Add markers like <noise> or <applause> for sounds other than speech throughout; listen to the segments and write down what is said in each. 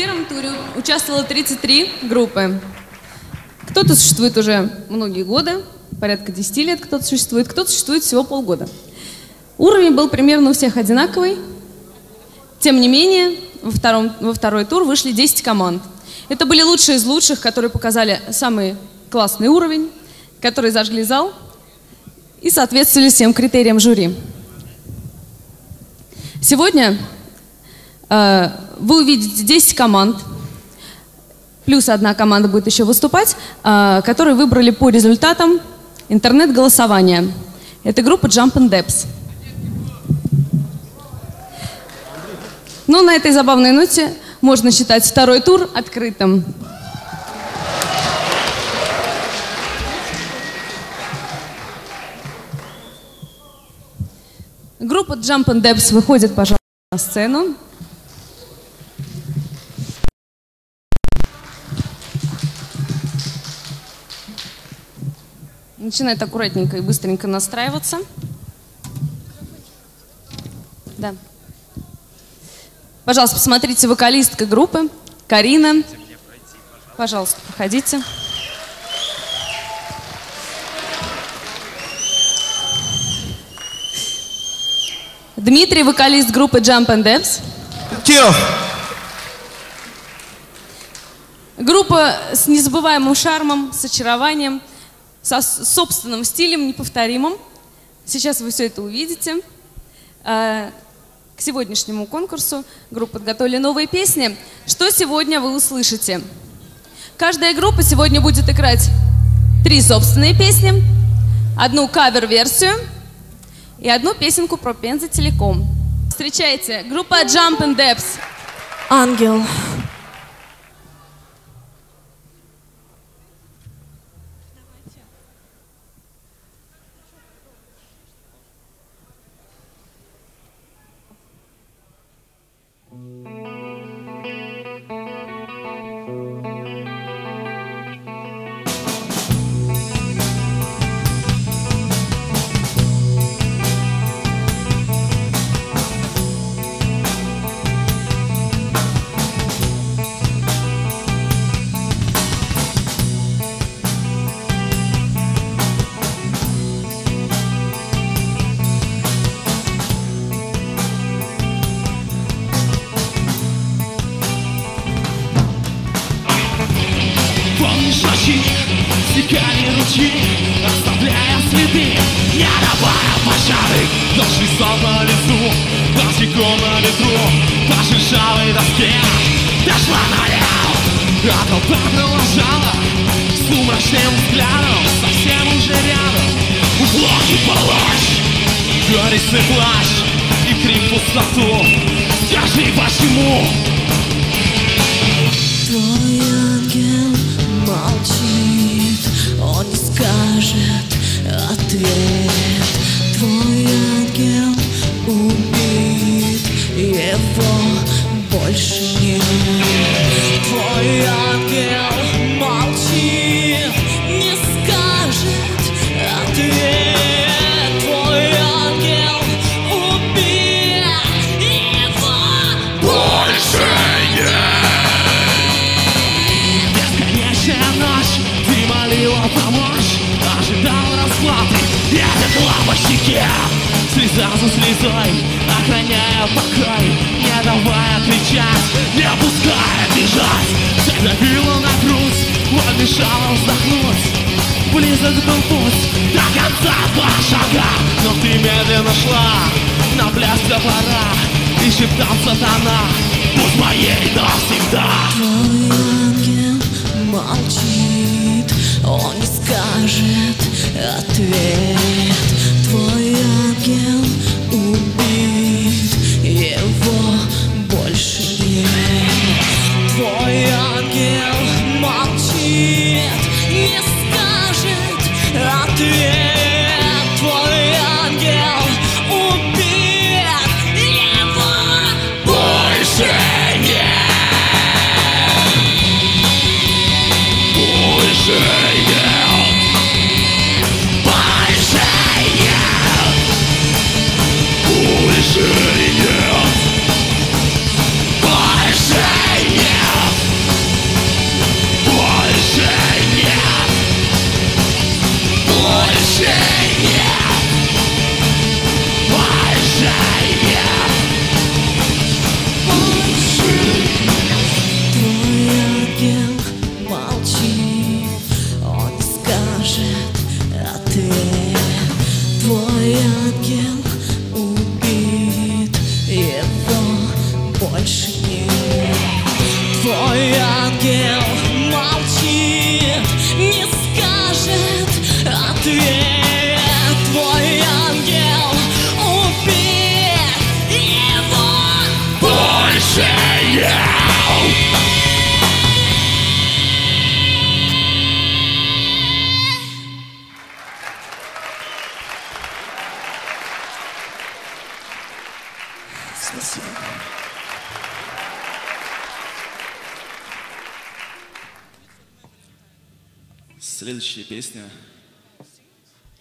первом туре участвовало 33 группы. Кто-то существует уже многие годы, порядка 10 лет кто-то существует, кто-то существует всего полгода. Уровень был примерно у всех одинаковый. Тем не менее, во, втором, во второй тур вышли 10 команд. Это были лучшие из лучших, которые показали самый классный уровень, которые зажгли зал и соответствовали всем критериям жюри. Сегодня вы увидите 10 команд, плюс одна команда будет еще выступать, э, которые выбрали по результатам интернет-голосования. Это группа Jump and Depths. Ну, на этой забавной ноте можно считать второй тур открытым. Группа Jump and Depths выходит, пожалуйста, на сцену. Начинает аккуратненько и быстренько настраиваться. Да. Пожалуйста, посмотрите, вокалистка группы Карина. Пожалуйста, проходите. Дмитрий, вокалист группы Jump and Dance. Киров. Группа с незабываемым шармом, с очарованием, со собственным стилем неповторимым. Сейчас вы все это увидите. А, к сегодняшнему конкурсу группа подготовили новые песни. Что сегодня вы услышите? Каждая группа сегодня будет играть три собственные песни, одну кавер-версию – и одну песенку про Пенза Телеком. Встречайте, группа Jump and Depths. Ангел. 上桌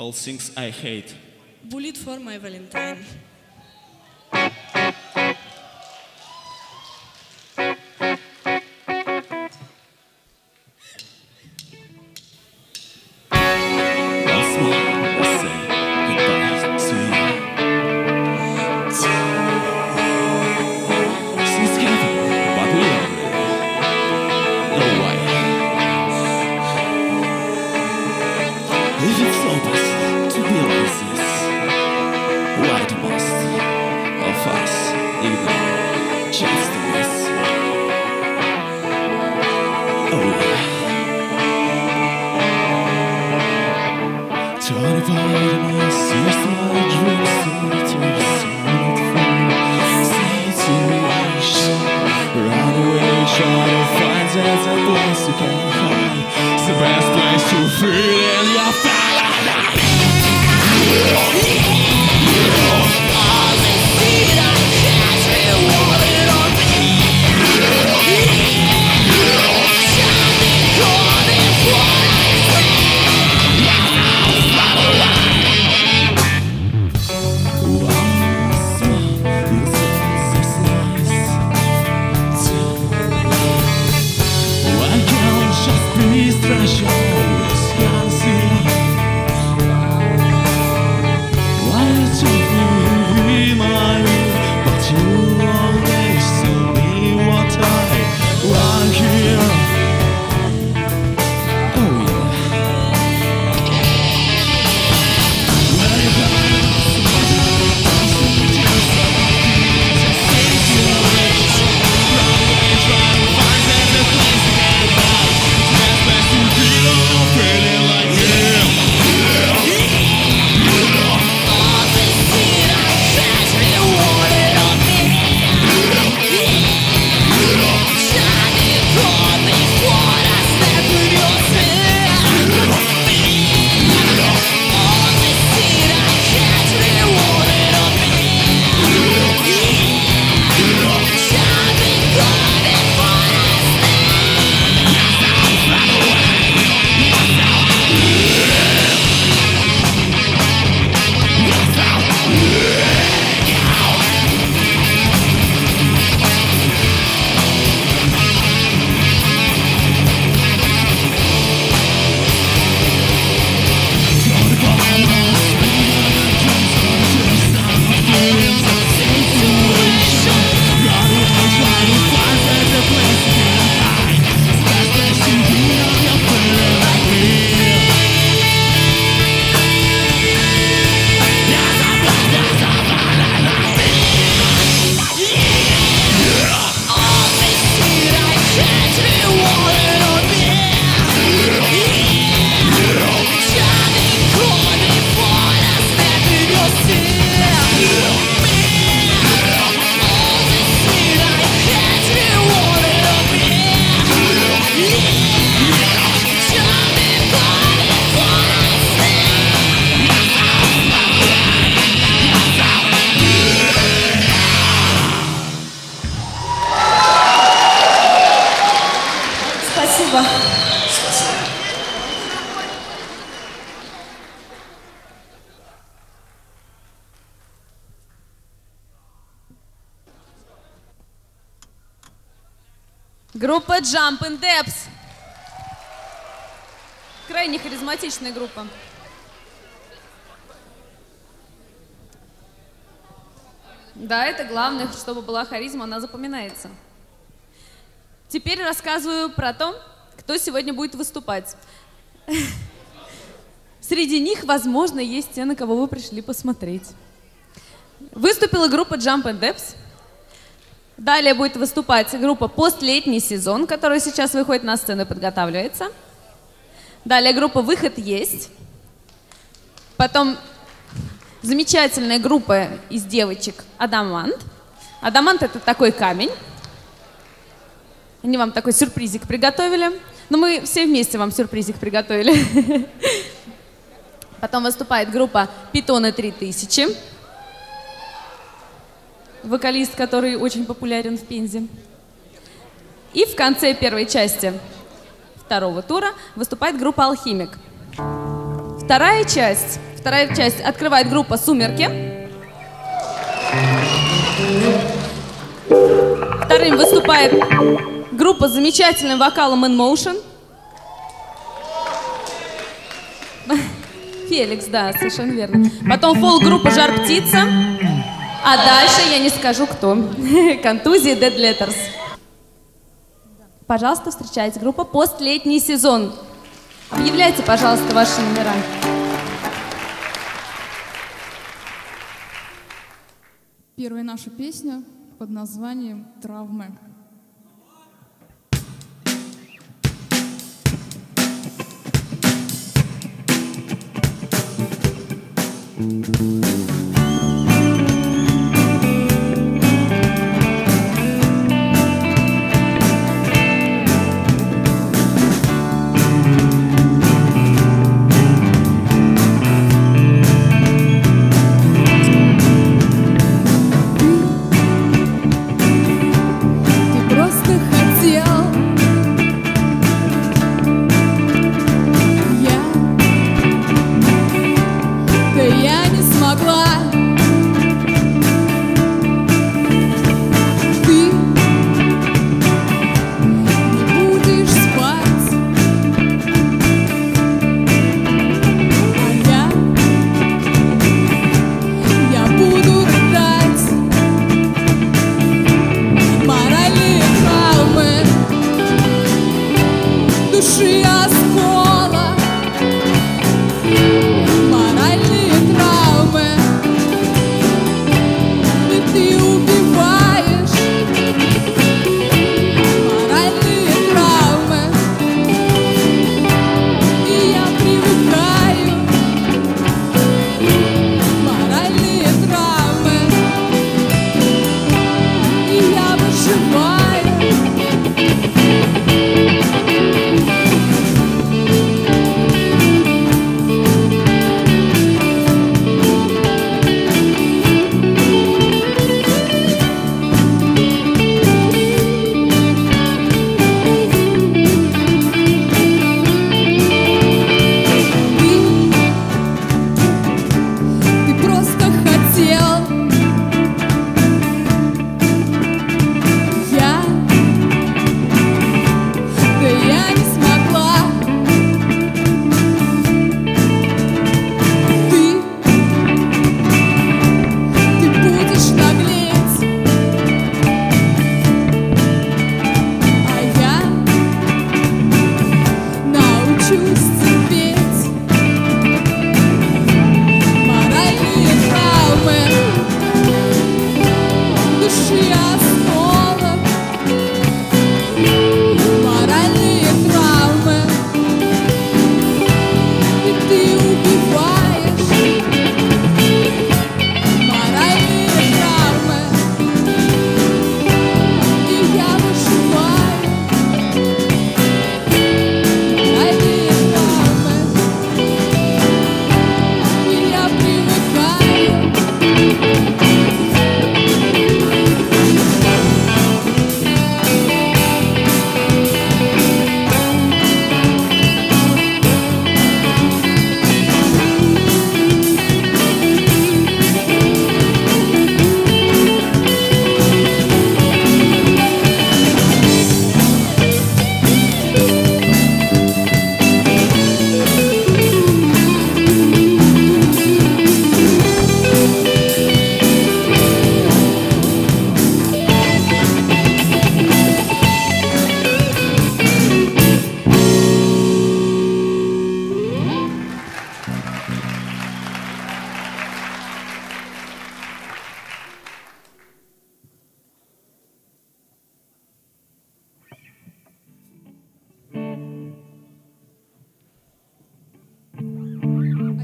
all things I hate. Bullet for my Valentine. чтобы была харизма, она запоминается. Теперь рассказываю про то, кто сегодня будет выступать. Среди них, возможно, есть те, на кого вы пришли посмотреть. Выступила группа Jump and Depths. Далее будет выступать группа «Постлетний сезон», которая сейчас выходит на сцену и подготавливается. Далее группа «Выход есть». Потом замечательная группа из девочек «Адамант». Адамант это такой камень. Они вам такой сюрпризик приготовили. Но мы все вместе вам сюрпризик приготовили. <laughs> Потом выступает группа «Питоны 3000». Вокалист, который очень популярен в Пензе. И в конце первой части второго тура выступает группа «Алхимик». Вторая часть, вторая часть открывает группа «Сумерки». Сумерки. Вторым выступает группа с замечательным вокалом In Motion. <laughs> Феликс, да, совершенно верно. Потом фол-группа «Жар птица». А дальше я не скажу, кто. <laughs> Контузии Dead Letters. Пожалуйста, встречайте группа «Постлетний сезон». Объявляйте, пожалуйста, ваши номера. Первая наша песня под названием «Травмы». Ты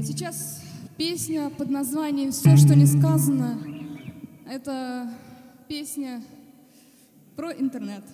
сейчас песня под названием «Все, что не сказано». Это песня про интернет.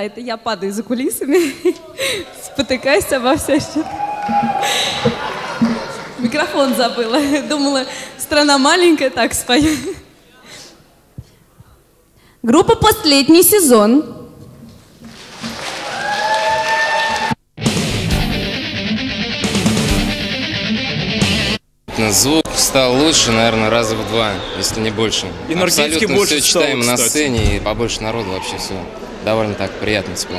Да, это я падаю за кулисами, <laughs> спотыкаюсь обо все что Микрофон забыла. Думала, страна маленькая, так спою. Группа «Последний сезон» Звук стал лучше, наверное, раза в два, если не больше. Абсолютно больше все читаем кстати. на сцене и побольше народу вообще все довольно так приятно, тепло.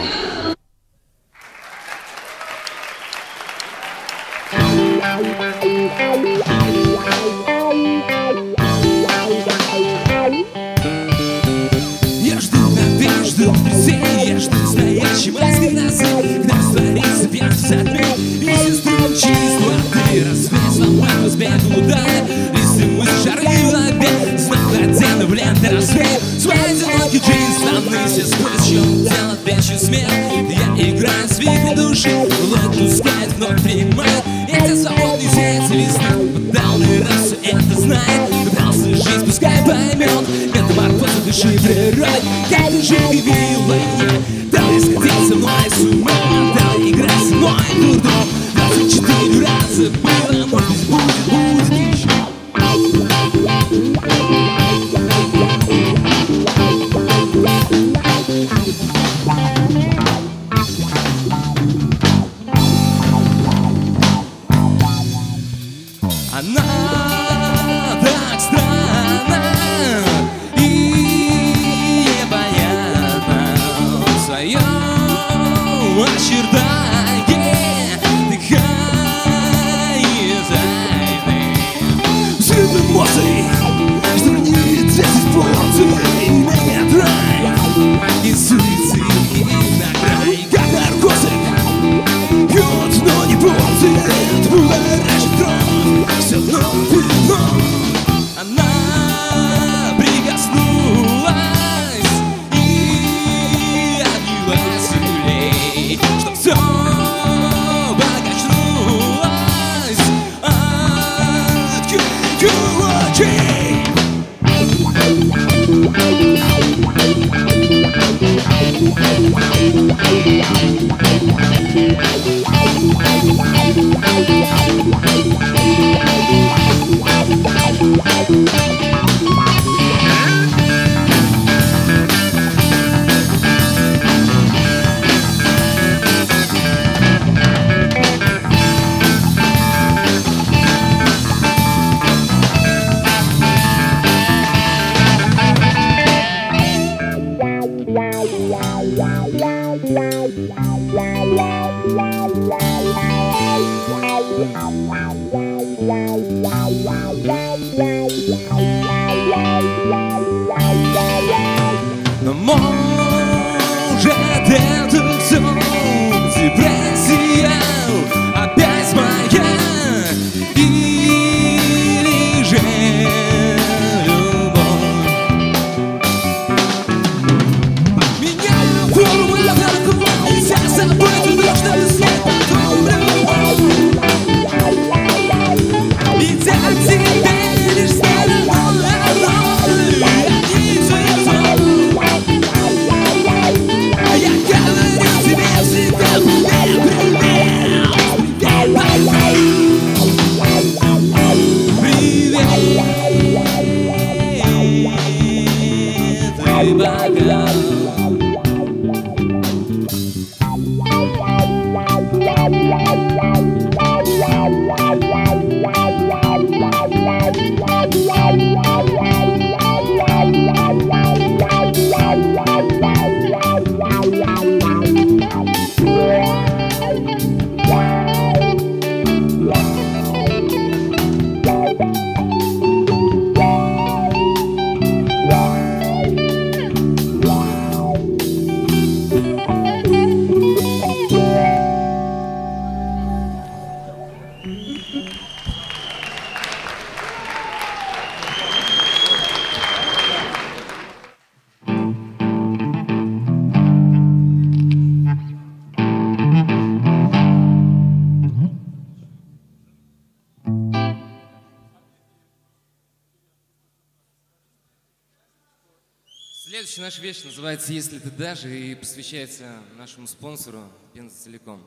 называется «Если ты даже» и посвящается нашему спонсору Пенза целиком.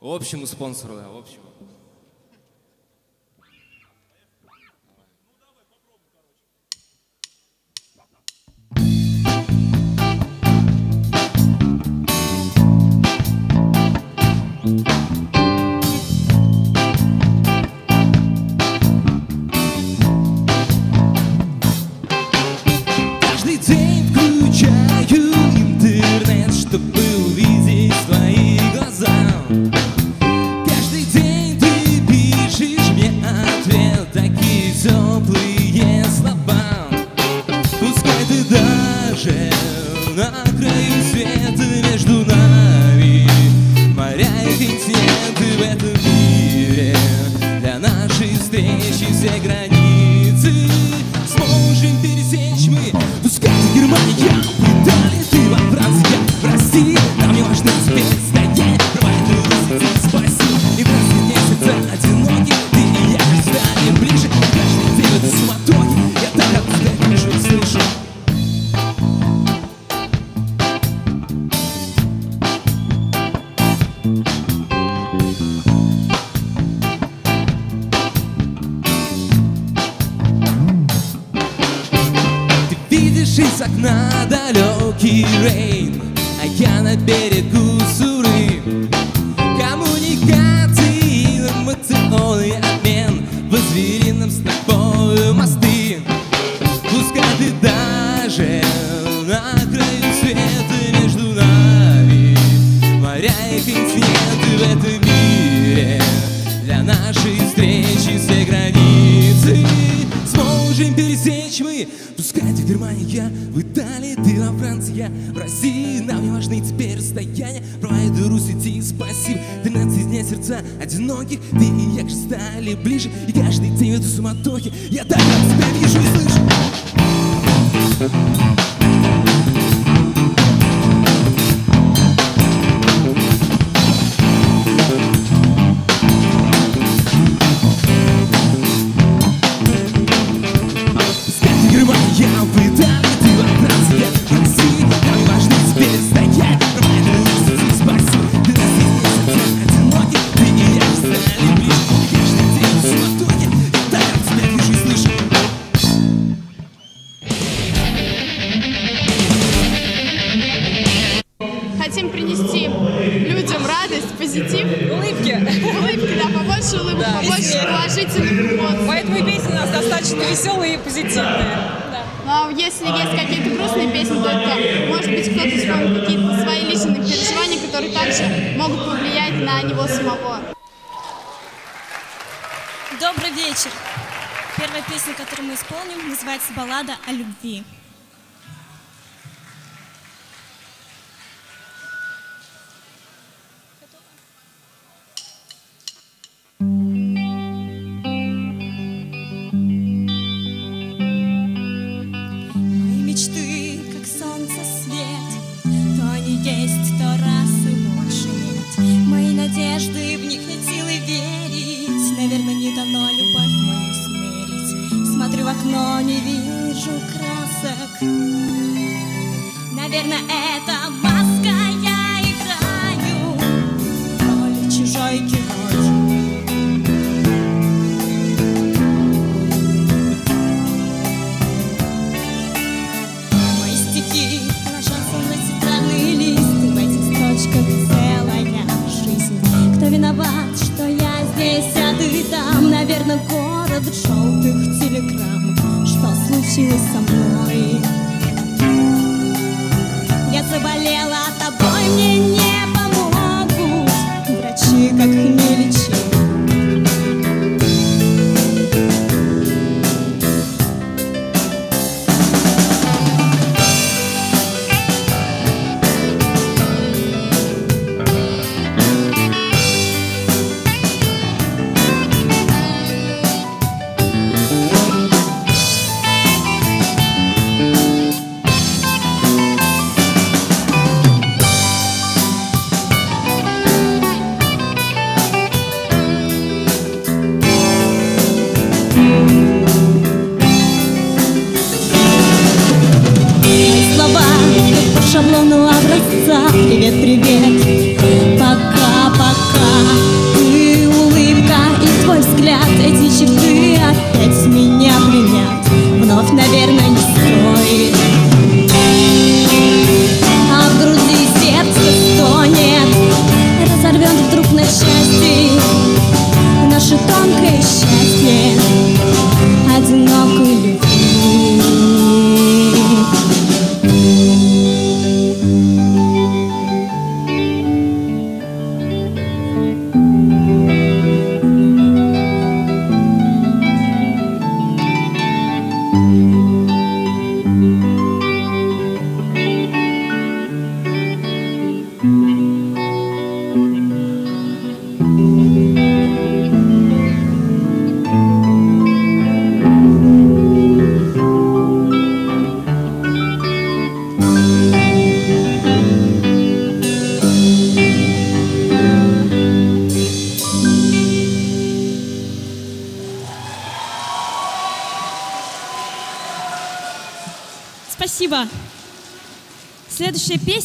Общему спонсору, да, общему.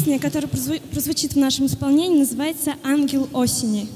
Песня, которая прозву- прозвучит в нашем исполнении, называется «Ангел осени».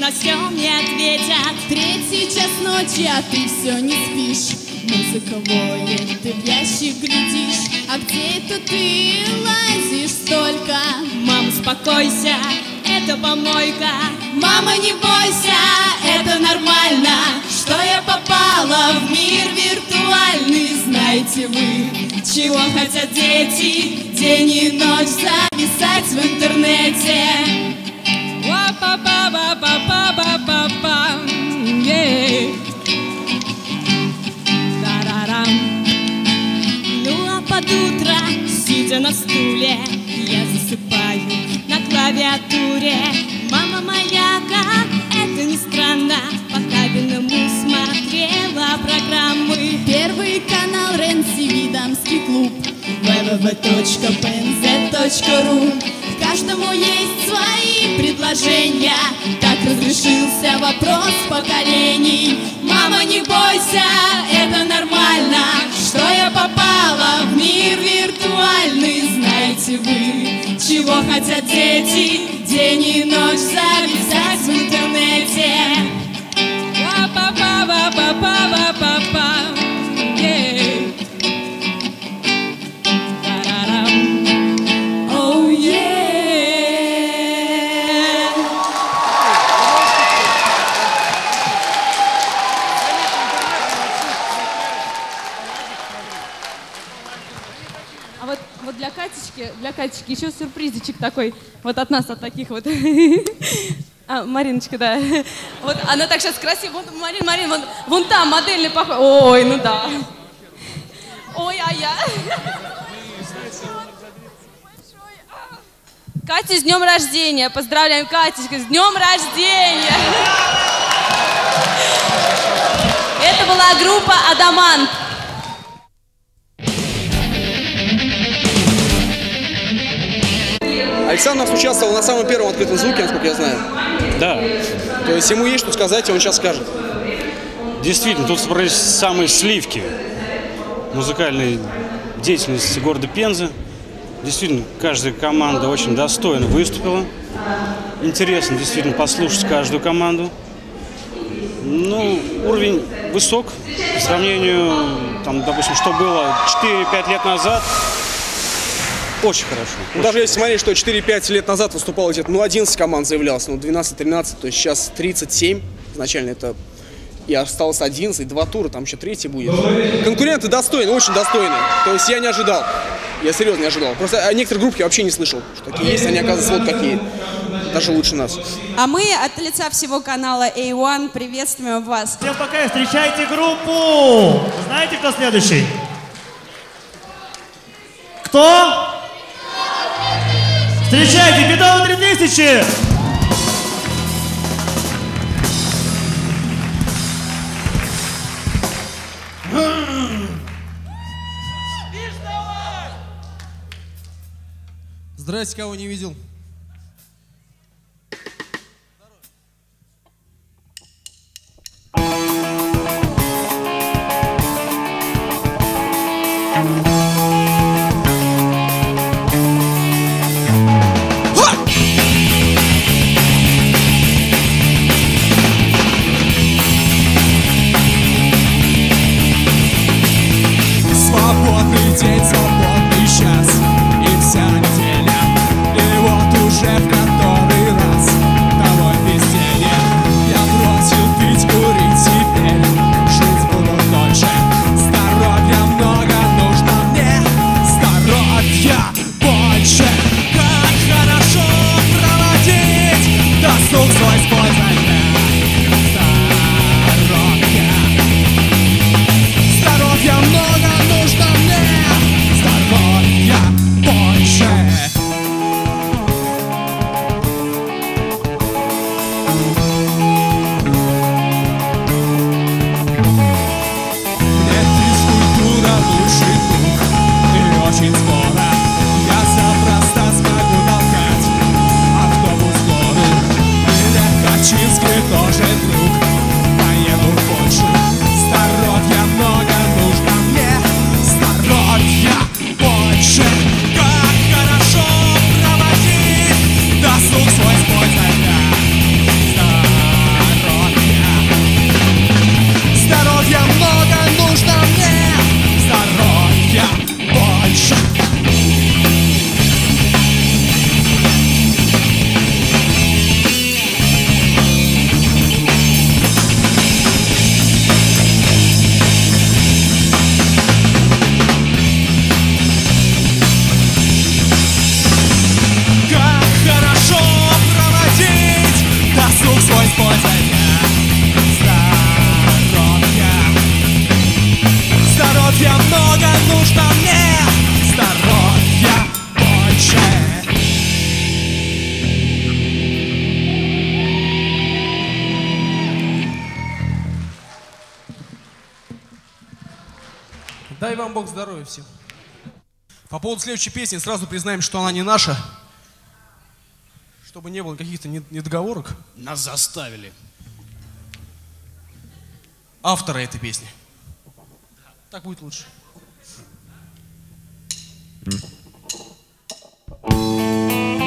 На все мне ответят. Третий час ночи, а ты все не спишь. Музыка воет, ты в ящик глядишь. А где это ты лазишь столько? Мама, успокойся, это помойка. Мама, не бойся, это нормально Что я попала в мир виртуальный. Знаете вы, чего хотят дети? День и ночь зависать в интернете. Ва-па-па-па-па-па-па-па. Ну а сидя на стуле Я засыпаю на клавиатуре. Мама моя, как это ни странно По кабельному смотрела программы. Первый канал РЕН-ТВ, дамский www.pnz.ru Каждому есть свои предложения. Так разрешился вопрос поколений. Мама, не бойся, это нормально. Что я попала в мир виртуальный Знаете вы, чего хотят дети. День и ночь зависать в интернете. Ва-па-па-па-па-па-па-па. Катечки, для Катечки еще сюрпризичек такой, вот от нас, от таких вот. <laughs> А, Мариночка, да. Вот она так сейчас красиво. Вот, Марин, Марин, вон, вон там модельный похож. Ой, ну да. Ой, а я. Катя, с днем рождения. Поздравляем, Катечка, с днем рождения. Это была группа «Адамант». Александр у нас участвовал на самом первом открытом звуке, насколько я знаю. Да. То есть ему есть что сказать, и он сейчас скажет. Действительно, тут собрались самые сливки музыкальной деятельности города Пензы. Действительно, каждая команда очень достойно выступила. Интересно действительно послушать каждую команду. Ну, уровень высок по сравнению, там, допустим, что было 4-5 лет назад. Очень хорошо. Ну, даже если смотреть, что 4-5 лет назад выступало где-то, ну, 11 команд заявлялось, ну, 12-13, то есть сейчас 37. Изначально это и осталось 11, два тура, там еще третий будет. Конкуренты достойны, очень достойны. То есть я не ожидал. Я серьезно не ожидал. Просто о некоторых группах я вообще не слышал, что такие есть. Они, оказывается, вот какие. Даже лучше нас. А мы от лица всего канала A1 приветствуем вас. Всем пока, встречайте группу! Знаете, кто следующий? Кто? Встречайте, Бедова 3000! Здрасте, кого не видел. Бог здоровья всем. По поводу следующей песни сразу признаем, что она не наша. Чтобы не было каких-то нед- недоговорок. Нас заставили. Автора этой песни. Так будет лучше. Oh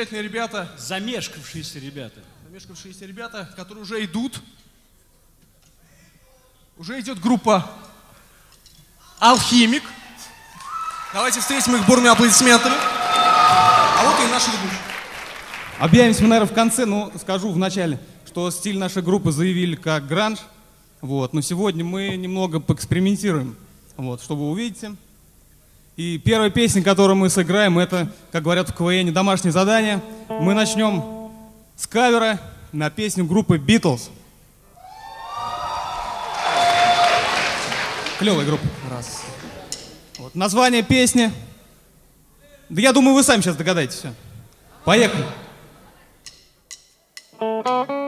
замечательные ребята. Замешкавшиеся ребята. Замешкавшиеся ребята, которые уже идут. Уже идет группа Алхимик. Давайте встретим их бурными аплодисментами. А вот и наши ведущие. Объявимся мы, наверное, в конце, но скажу в начале, что стиль нашей группы заявили как гранж. Вот, но сегодня мы немного поэкспериментируем, вот, что вы увидите. И первая песня, которую мы сыграем, это, как говорят в КВН, домашнее задание. Мы начнем с кавера на песню группы Beatles. Клевая группа. Раз. Вот, название песни. Да я думаю, вы сами сейчас догадаетесь. Все. Поехали. Check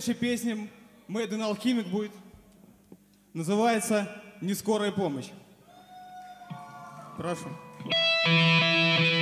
Следующая песня in Alchemic будет. Называется «Нескорая помощь». Прошу. Thank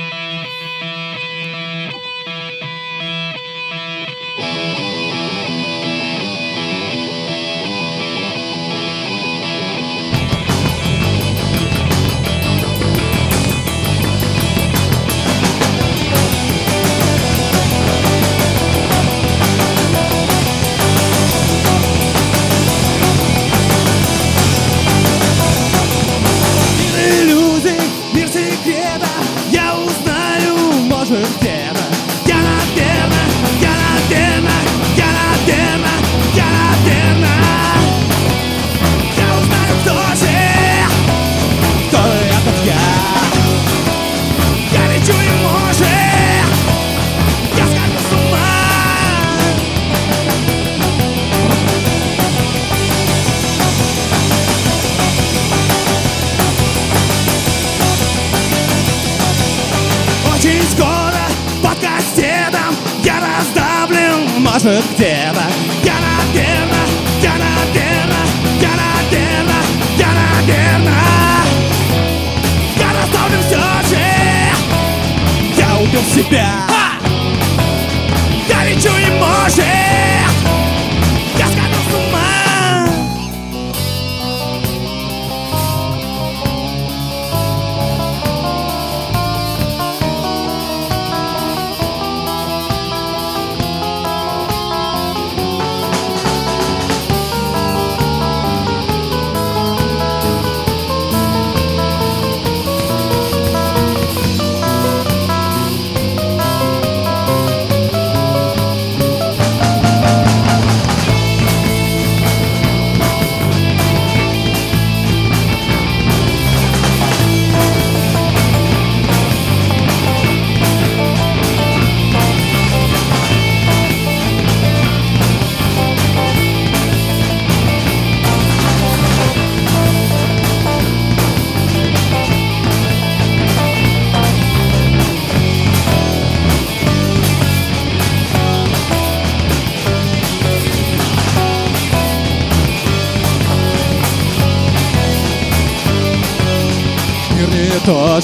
Я раздавлен, может, где-то Я наверно, я наверно, я наверно, я наверно Я раздавлен все же. Я убил себя. Я ничего не может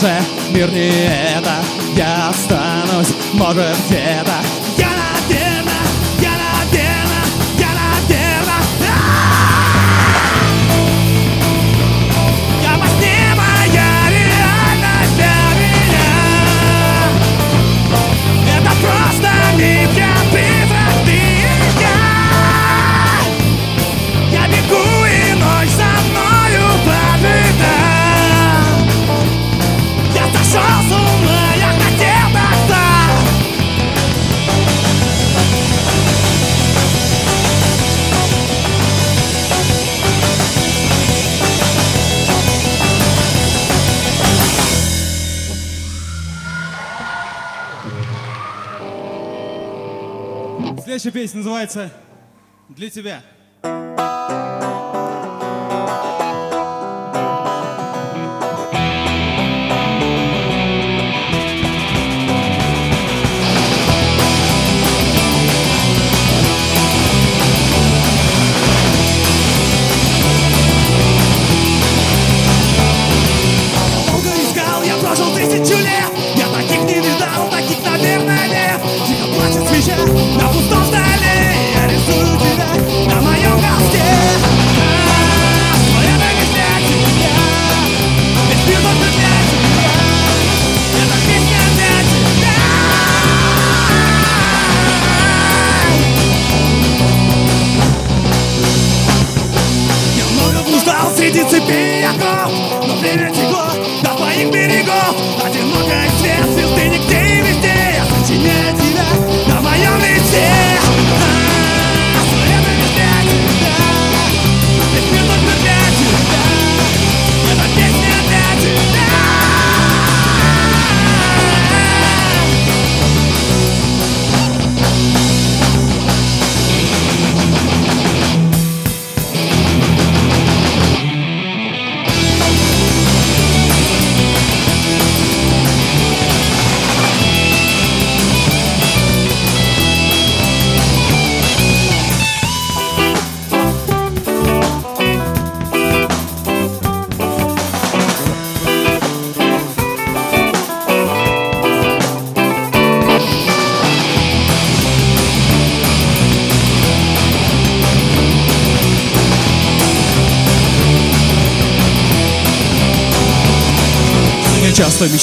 сердце Мир не это. Я останусь, может, где-то. песня называется «Для тебя».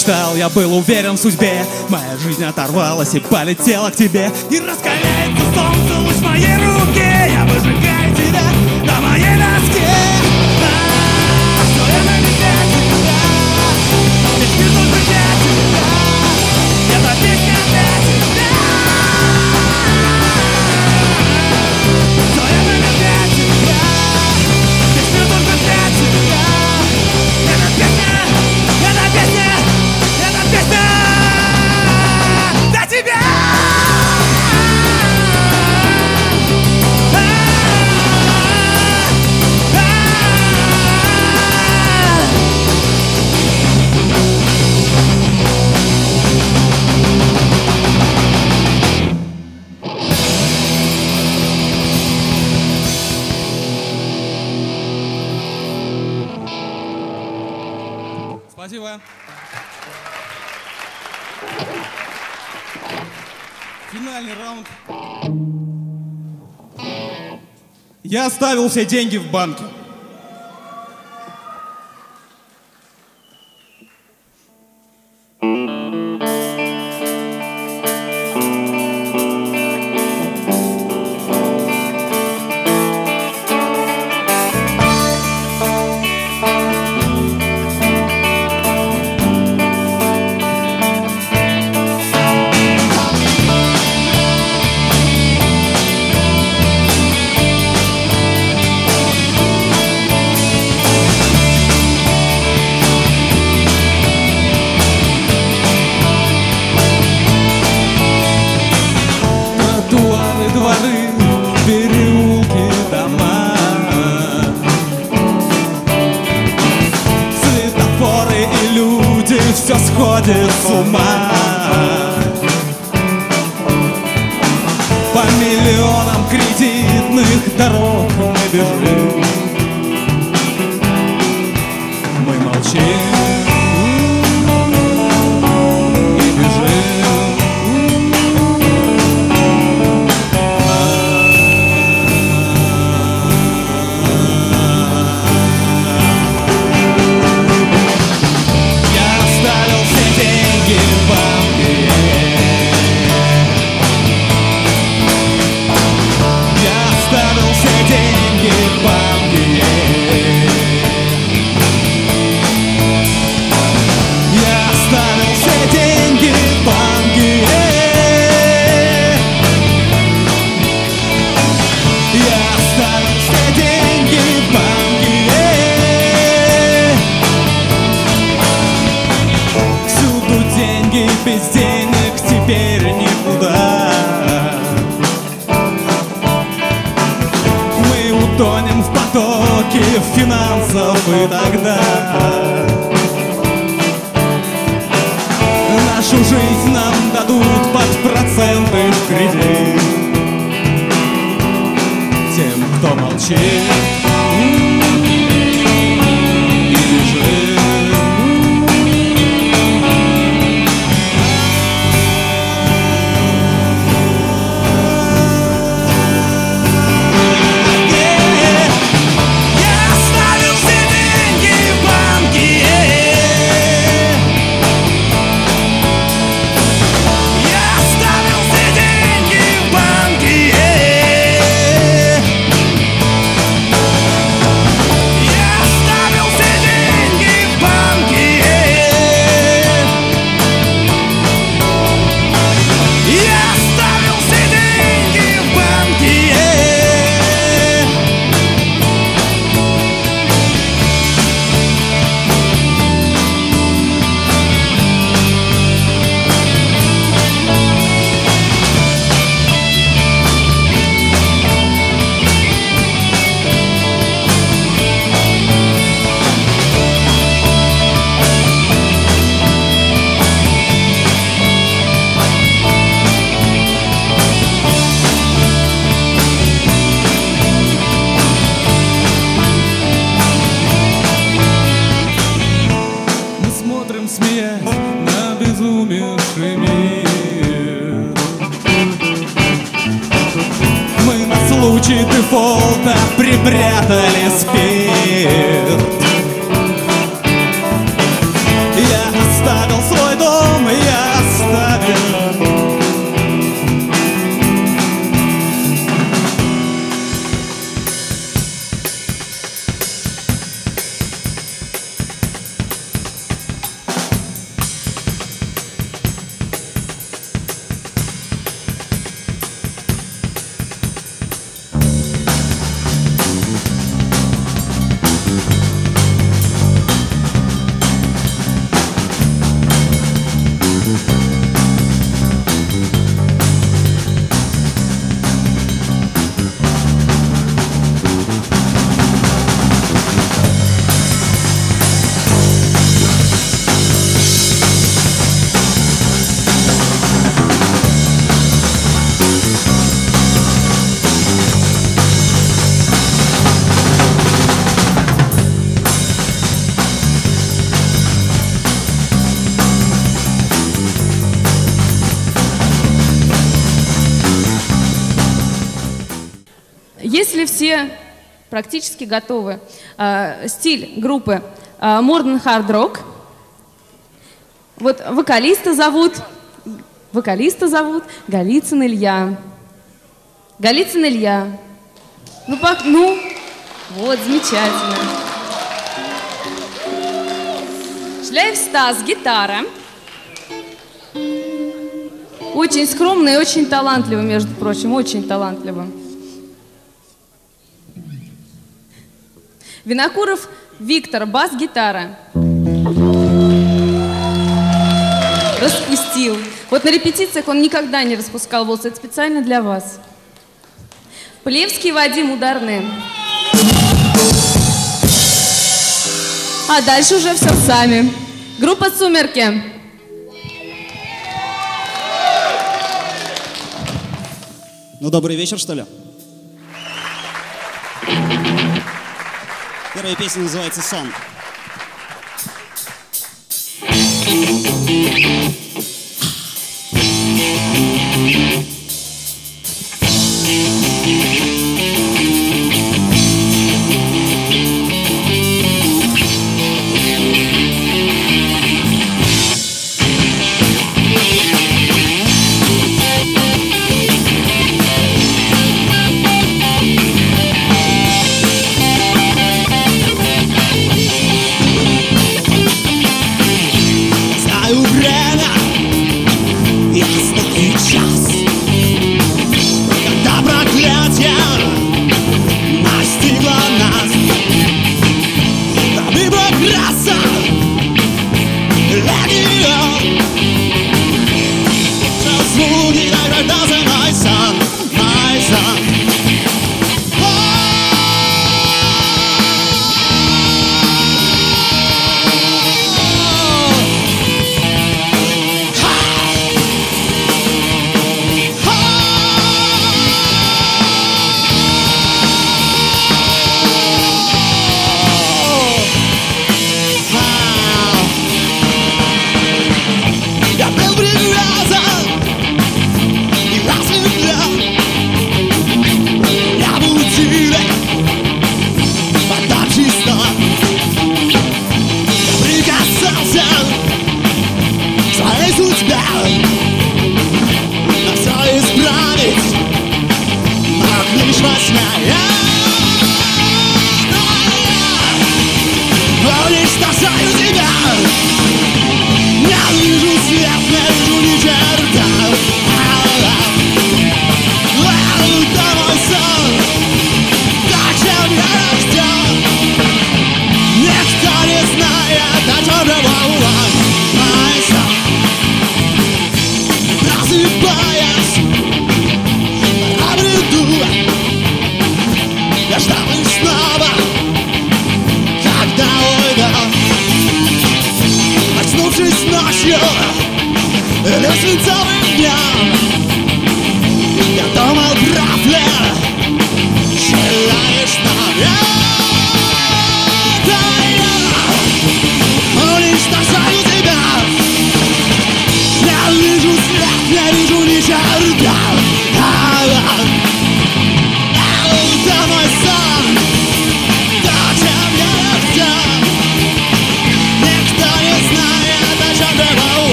мечтал, я был уверен в судьбе. Моя жизнь оторвалась и полетела к тебе. И раскаляется солнце луч моей оставил все деньги в банке. Практически готовы, э, стиль группы э, Modern Hard Rock. Вот вокалиста зовут, вокалиста зовут Голицын Илья. Голицын Илья. Ну, пок- ну, вот, замечательно. Шляев Стас, гитара. Очень скромный и очень талантливый, между прочим, очень талантливый. Винокуров Виктор, бас-гитара. Распустил. Вот на репетициях он никогда не распускал волосы. Это специально для вас. Плевский Вадим, ударные. А дальше уже все сами. Группа «Сумерки». Ну, добрый вечер, что ли? Первая песня называется «Сон». Знаю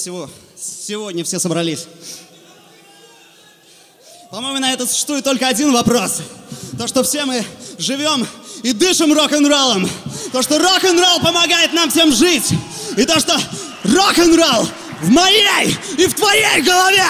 всего, сегодня все собрались? По-моему, на это существует только один вопрос. То, что все мы живем и дышим рок-н-роллом. То, что рок-н-ролл помогает нам всем жить. И то, что рок-н-ролл в моей и в твоей голове.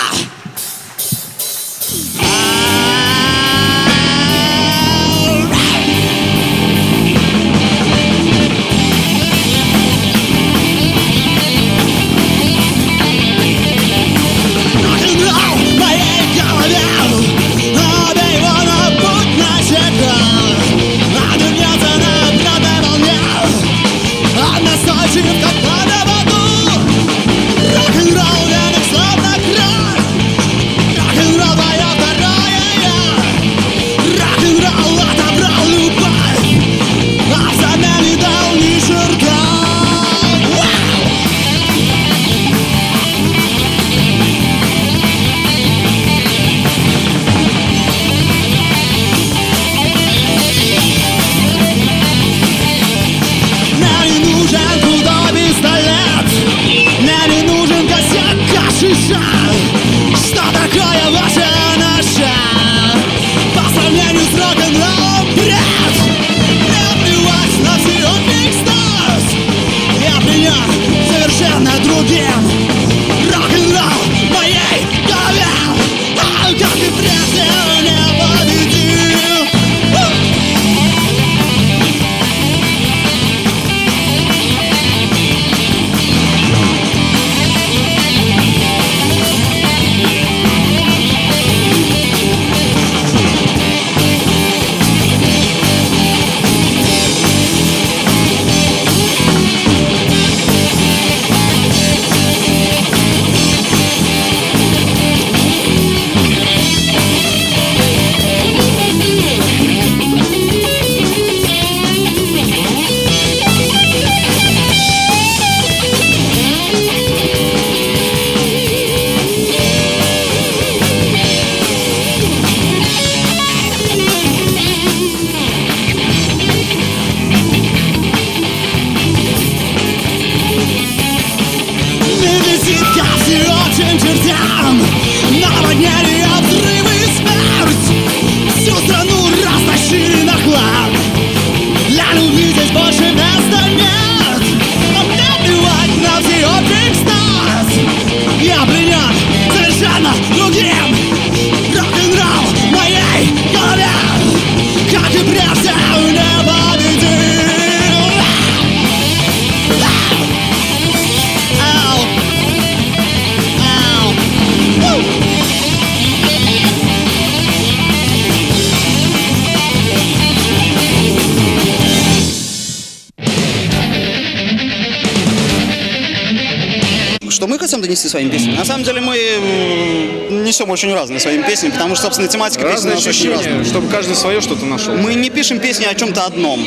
Самом деле мы несем очень разные своими песнями, потому что, собственно, тематика песни Разные у нас очень ощущения, разная. чтобы каждый свое что-то нашел. Мы не пишем песни о чем-то одном.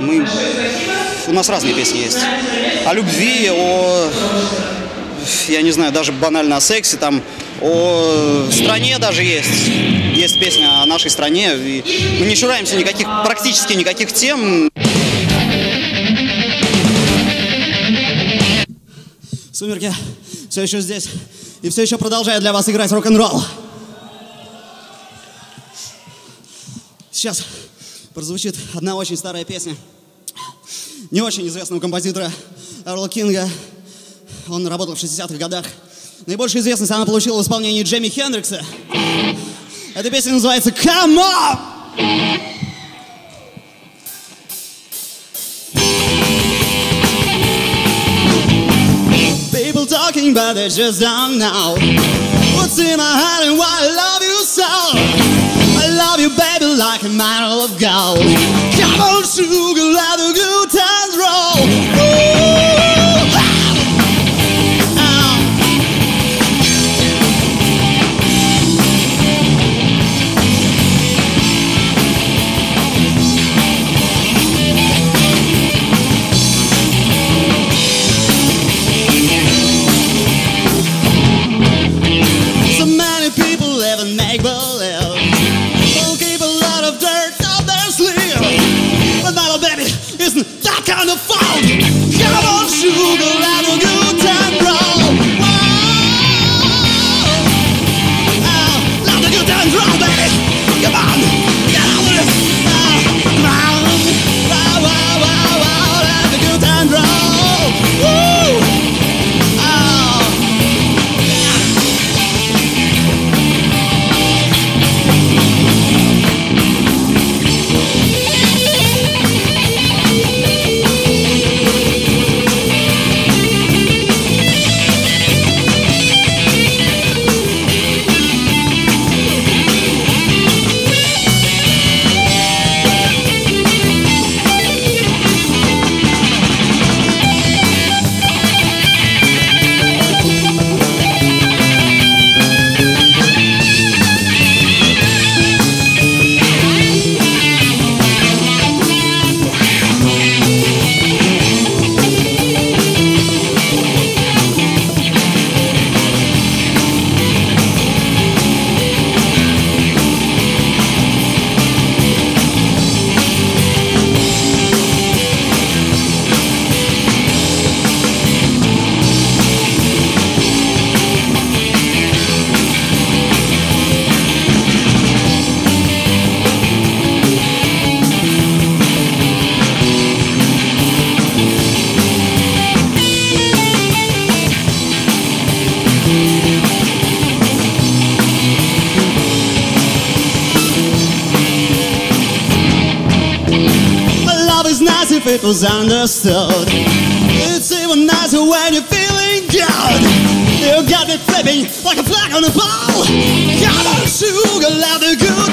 Мы... У нас разные песни есть. О любви, о... Я не знаю, даже банально о сексе, там, о стране даже есть. Есть песня о нашей стране. И мы не чураемся никаких, практически никаких тем. Сумерки все еще здесь и все еще продолжает для вас играть рок-н-ролл. Сейчас прозвучит одна очень старая песня не очень известного композитора Эрла Кинга. Он работал в 60-х годах. Наибольшую известность она получила в исполнении Джейми Хендрикса. Эта песня называется «Come on!» Talking, but they just don't know what's in my heart and why I love you so. I love you, baby, like a mantle of gold. Come on, sugar, let the good times roll. Was understood. It's even nicer when you're feeling good. You got me flipping like a flag on a pole. Come on, sugar, let the good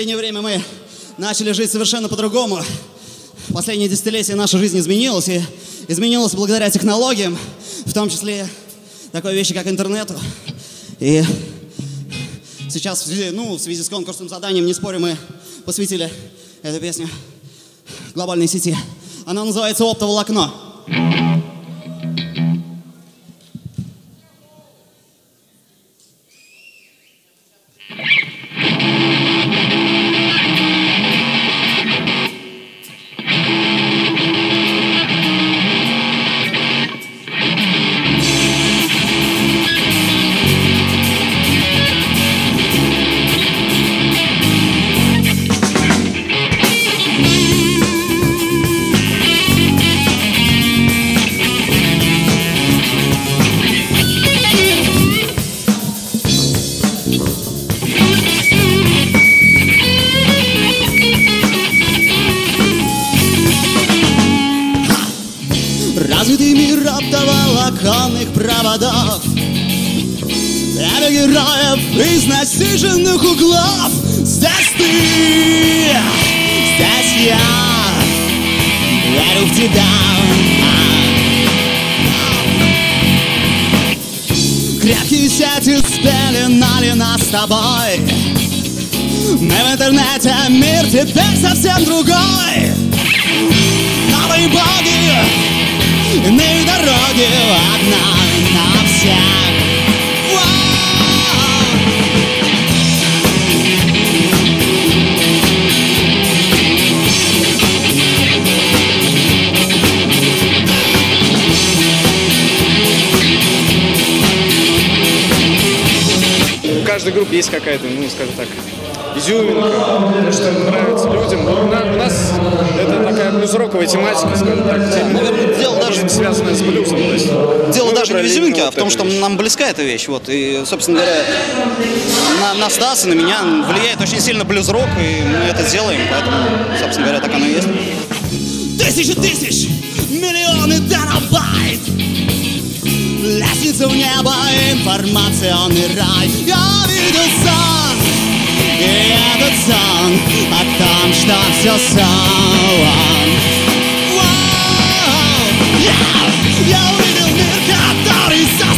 последнее время мы начали жить совершенно по-другому. Последние десятилетия наша жизнь изменилась, и изменилась благодаря технологиям, в том числе такой вещи, как интернету. И сейчас, в связи, ну, в связи с конкурсным заданием, не спорю, мы посвятили эту песню глобальной сети. Она называется «Оптоволокно». Эта вещь. Вот. И, собственно говоря, на, на Стаса, на меня влияет очень сильно блюз-рок, и мы это делаем, поэтому, собственно говоря, так оно и есть. Тысячи тысяч, миллионы терабайт Лестница в небо, информационный рай Я видел сон, и этот сон О том, что все сон Вау! Я, я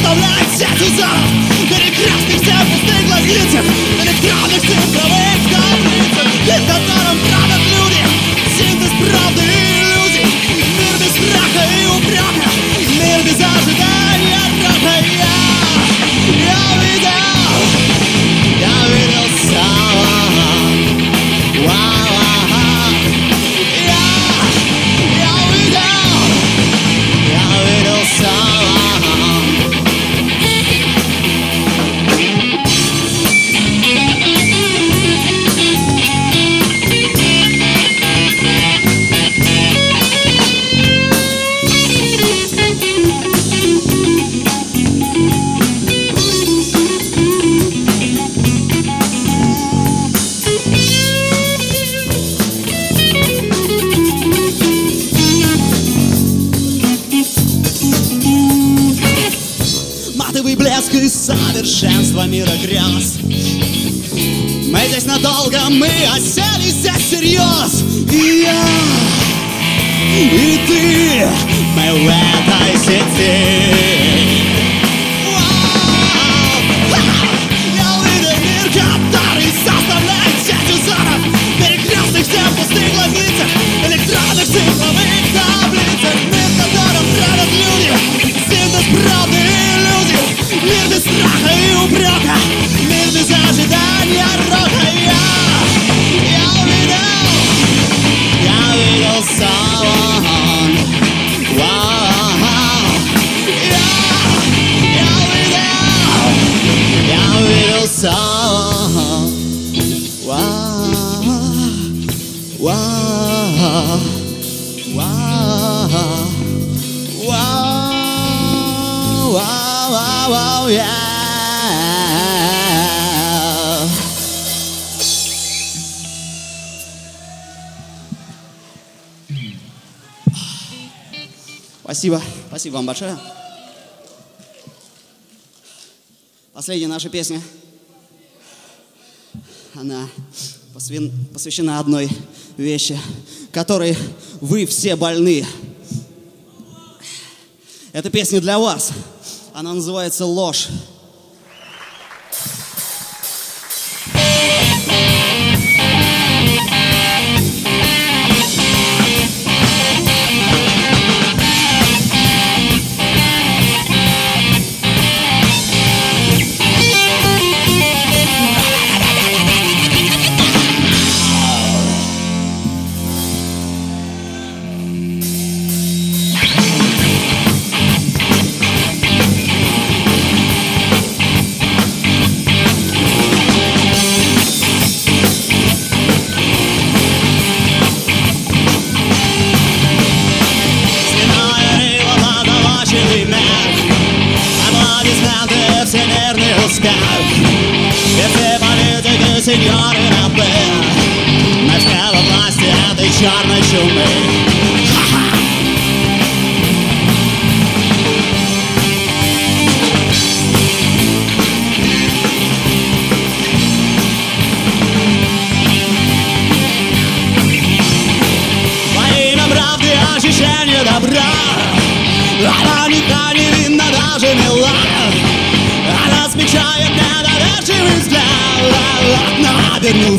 заставляет сеть узоров Перекрестных всех пустых глазницах Электронных цифровых таблицах долго мы осели здесь всерьез И я, и ты, мы в этой сети Вау, Спасибо. Спасибо вам большое. Последняя наша песня. Она посвящена одной вещи, которой вы все больны. Эта песня для вас. Она называется «Ложь».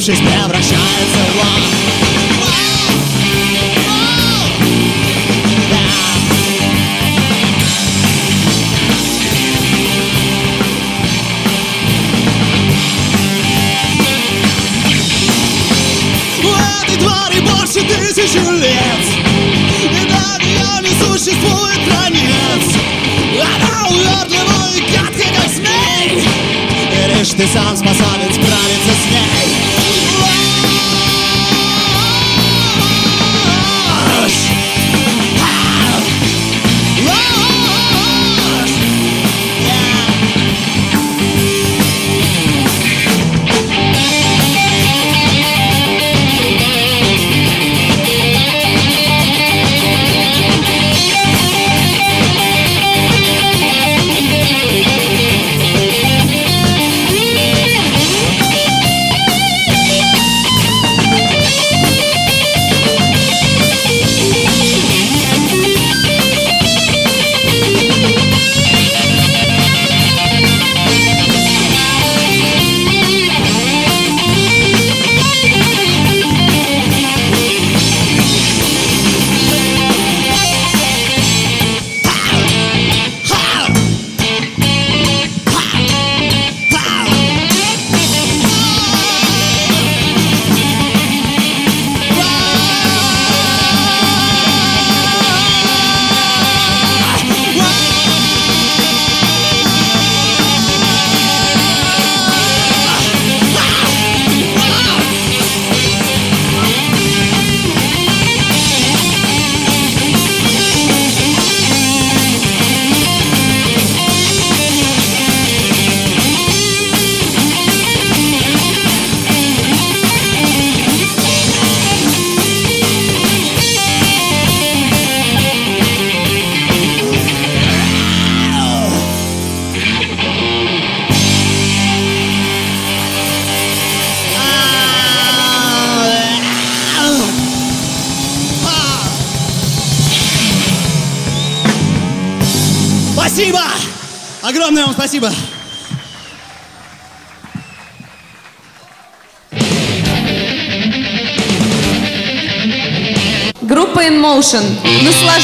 Just now.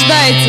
Наслаждайтесь.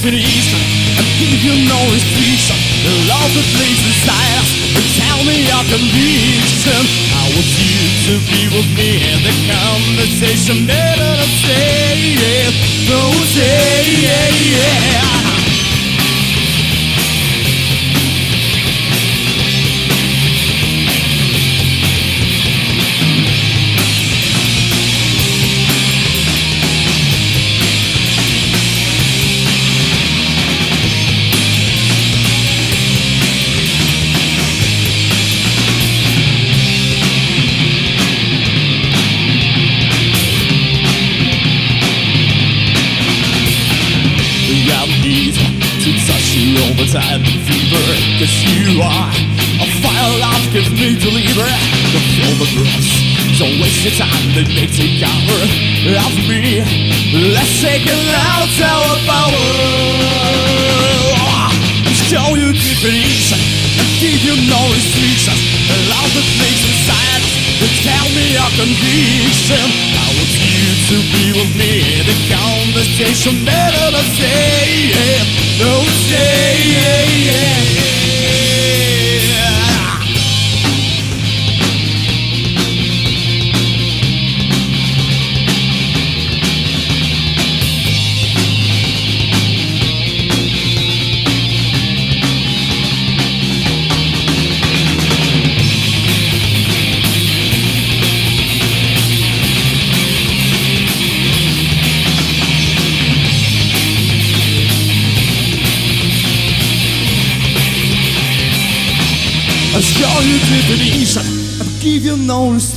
You definition and give you no restriction The love that lives inside us. And tell me your conviction I want you to be with me in the conversation? Better not say it, don't say it, And make take cover of me Let's take it out our power Show you definition and give you no restrictions Allow the things inside and tell me your conviction I want you to be with me. The conversation Better not say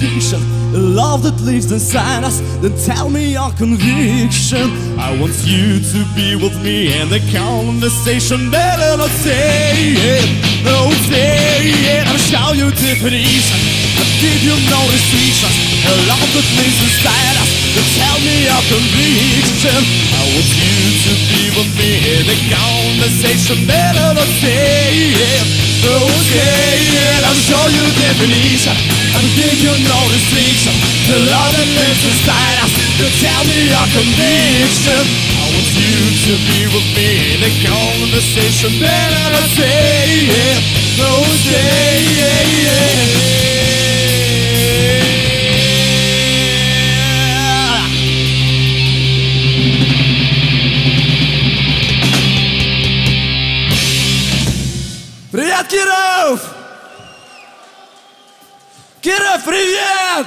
no A love that lives inside us Then tell me your conviction. I want you to be with me in the conversation. Better not say it, don't say it. I'll show you definition and give you no restrictions. Love that lives inside us Then tell me your conviction. I want you to be with me in the conversation. Better not say it, don't say it. I'll show you definition and give you no restriction The love that lives inside us Then tell me your conviction I want you to be with me in the conversation Better not say it, don't say it Привет, Киров! Привет!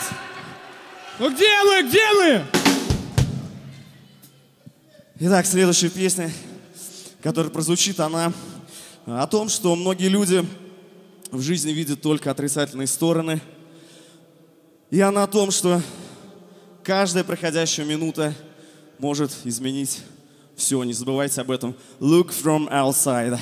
Ну где мы, где мы? Итак, следующая песня, которая прозвучит, она о том, что многие люди в жизни видят только отрицательные стороны. И она о том, что каждая проходящая минута может изменить все. Не забывайте об этом. Look from outside.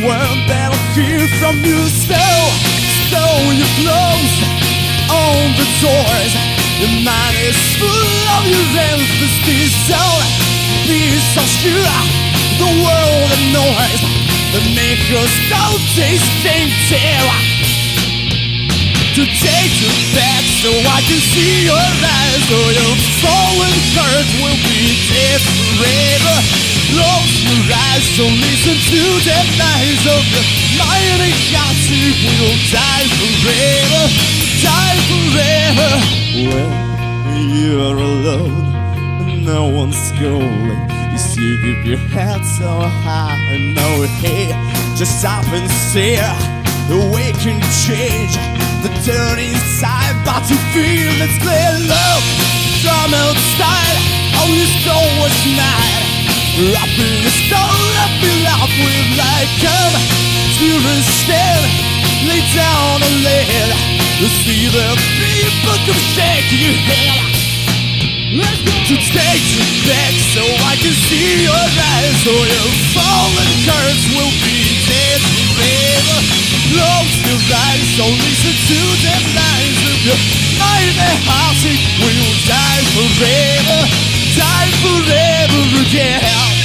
Everyone that'll hear from you. So, so you close all the doors. Your mind is full of your empathy. So, be so sure the world of noise that make us so distinctive to take you back so I can see your eyes So your fallen heart will be forever Close your eyes, don't listen to the lies of mind and heart It will die forever, die forever. When you're alone, and no one's calling You still keep your head so high and know hey, just stop and stare the way can change. The dirty inside, but you feel it's clear. Love from outside. Oh, you stole was night. Up in the stone, up in love with light. Come the stand, lay down and. You see the people come shake your head. Let's go to take you back so I can see your eyes. So your fallen curse will be dead forever. Close your eyes, so listen to the lies of your mind and heart. It will die forever, die forever again.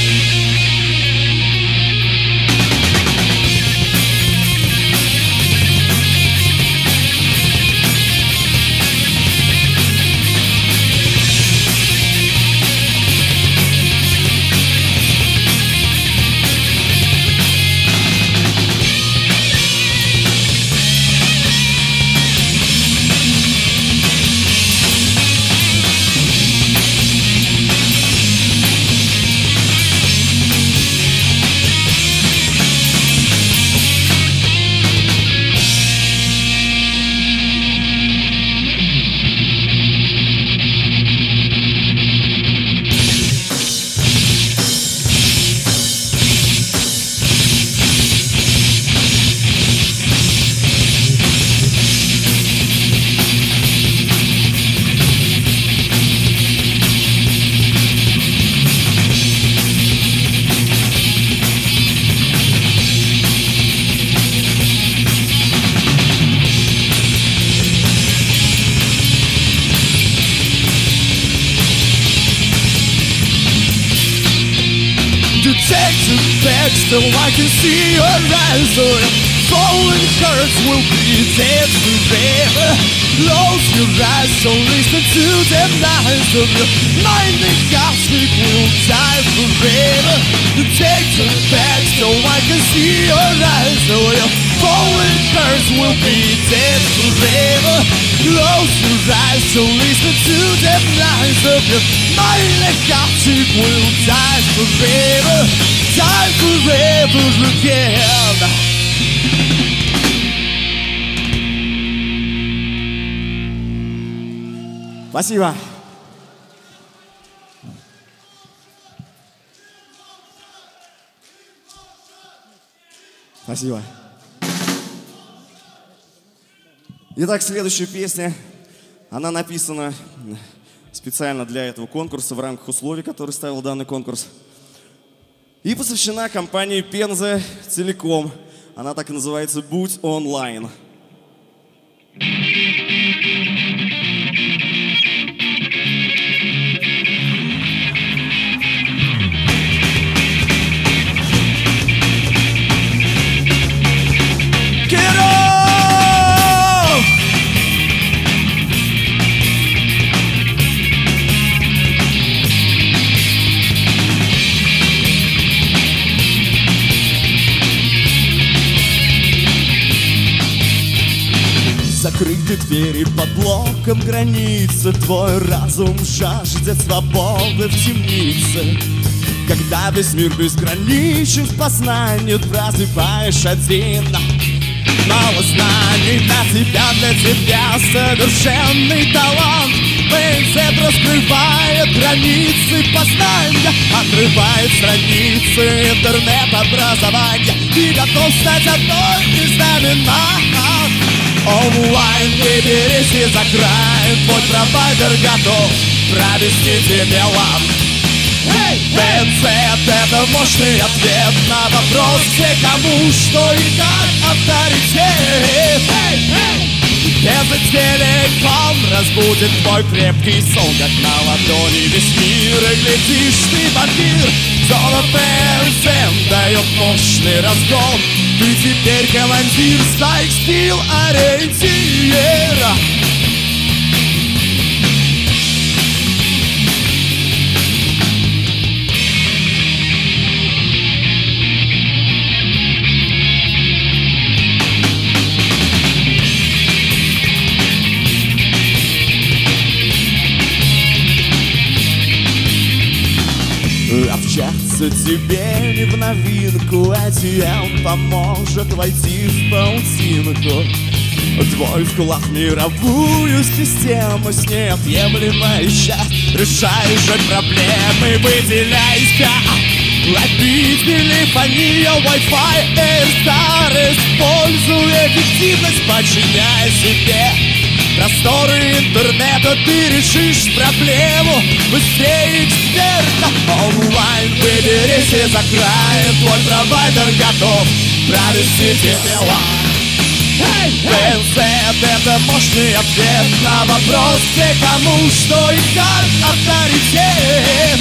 Your fallen hearts will be dead forever. Close your eyes, so listen to the lies of your mind. The gossip will die forever. To take the back so I can see your eyes. So your fallen hearts will be dead forever. Close your eyes, so listen to the lies of your mind. The gossip will die forever. Die forever again. Спасибо. Спасибо. Итак, следующая песня, она написана специально для этого конкурса в рамках условий, которые ставил данный конкурс. И посвящена компании Пенза Телеком. Она так и называется «Будь онлайн». Киров! Закрыты двери под блоком границы. Твой разум жаждет свободы в темнице. Когда весь мир безграничен в познании Прозреваешь один Мало знаний. На тебя, для тебя совершенный талант. Mindset раскрывает границы познания Открывает страницы интернет-образования. Ты готов стать одной из знамен Онлайн выберись из окраин Твой провайдер готов провести тебе лав Пинцет — это мощный ответ на вопрос Где кому, что и как авторитет без телеком разбудит твой крепкий сон Как на ладони весь мир И глядишь ты вампир Зона ПРСМ дает мощный разгон. Ты теперь командир Стайк стил ориентир Общаться тебе не в новинку ATM поможет войти в паутинку. Твой вклад в мировую систему С неотъемлемая часть Решаешь же проблемы, выделяйся. Ловить телефония, Wi-Fi, AirStar Используй эффективность, подчиняй себе Просторы интернета ты решишь проблему. Быстрее эксперта Онлайн выберись из окраин Твой провайдер готов провести лайн Пенсет это мощный ответ на вопрос Где кому, что и как авторитет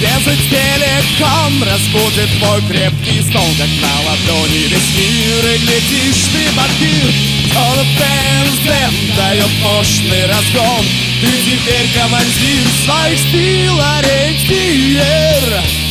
без телеком разбудит твой крепкий сон Как на ладони весь мир И глядишь ты вампир Он Пенсет дает мощный разгон Ты теперь командир своих стил ориентир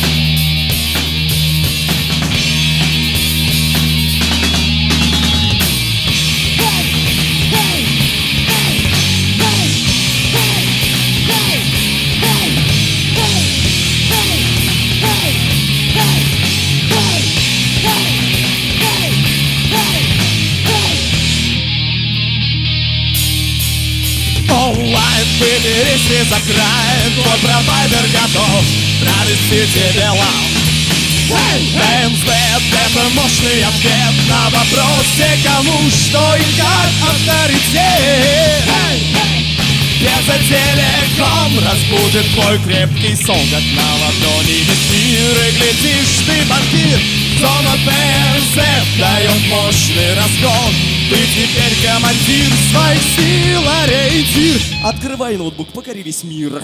Выберись из окраин Твой провайдер готов. Провести тебе лав Пенсвет — это мощный ответ на вопрос Где кому, что и как авторитет без телеком разбудит твой крепкий сон. Как на ладони мир И глядишь ты вампир Зона ПНЗ дает мощный разгон. Ты теперь командир своих сил ориентир Открывай ноутбук, покори весь мир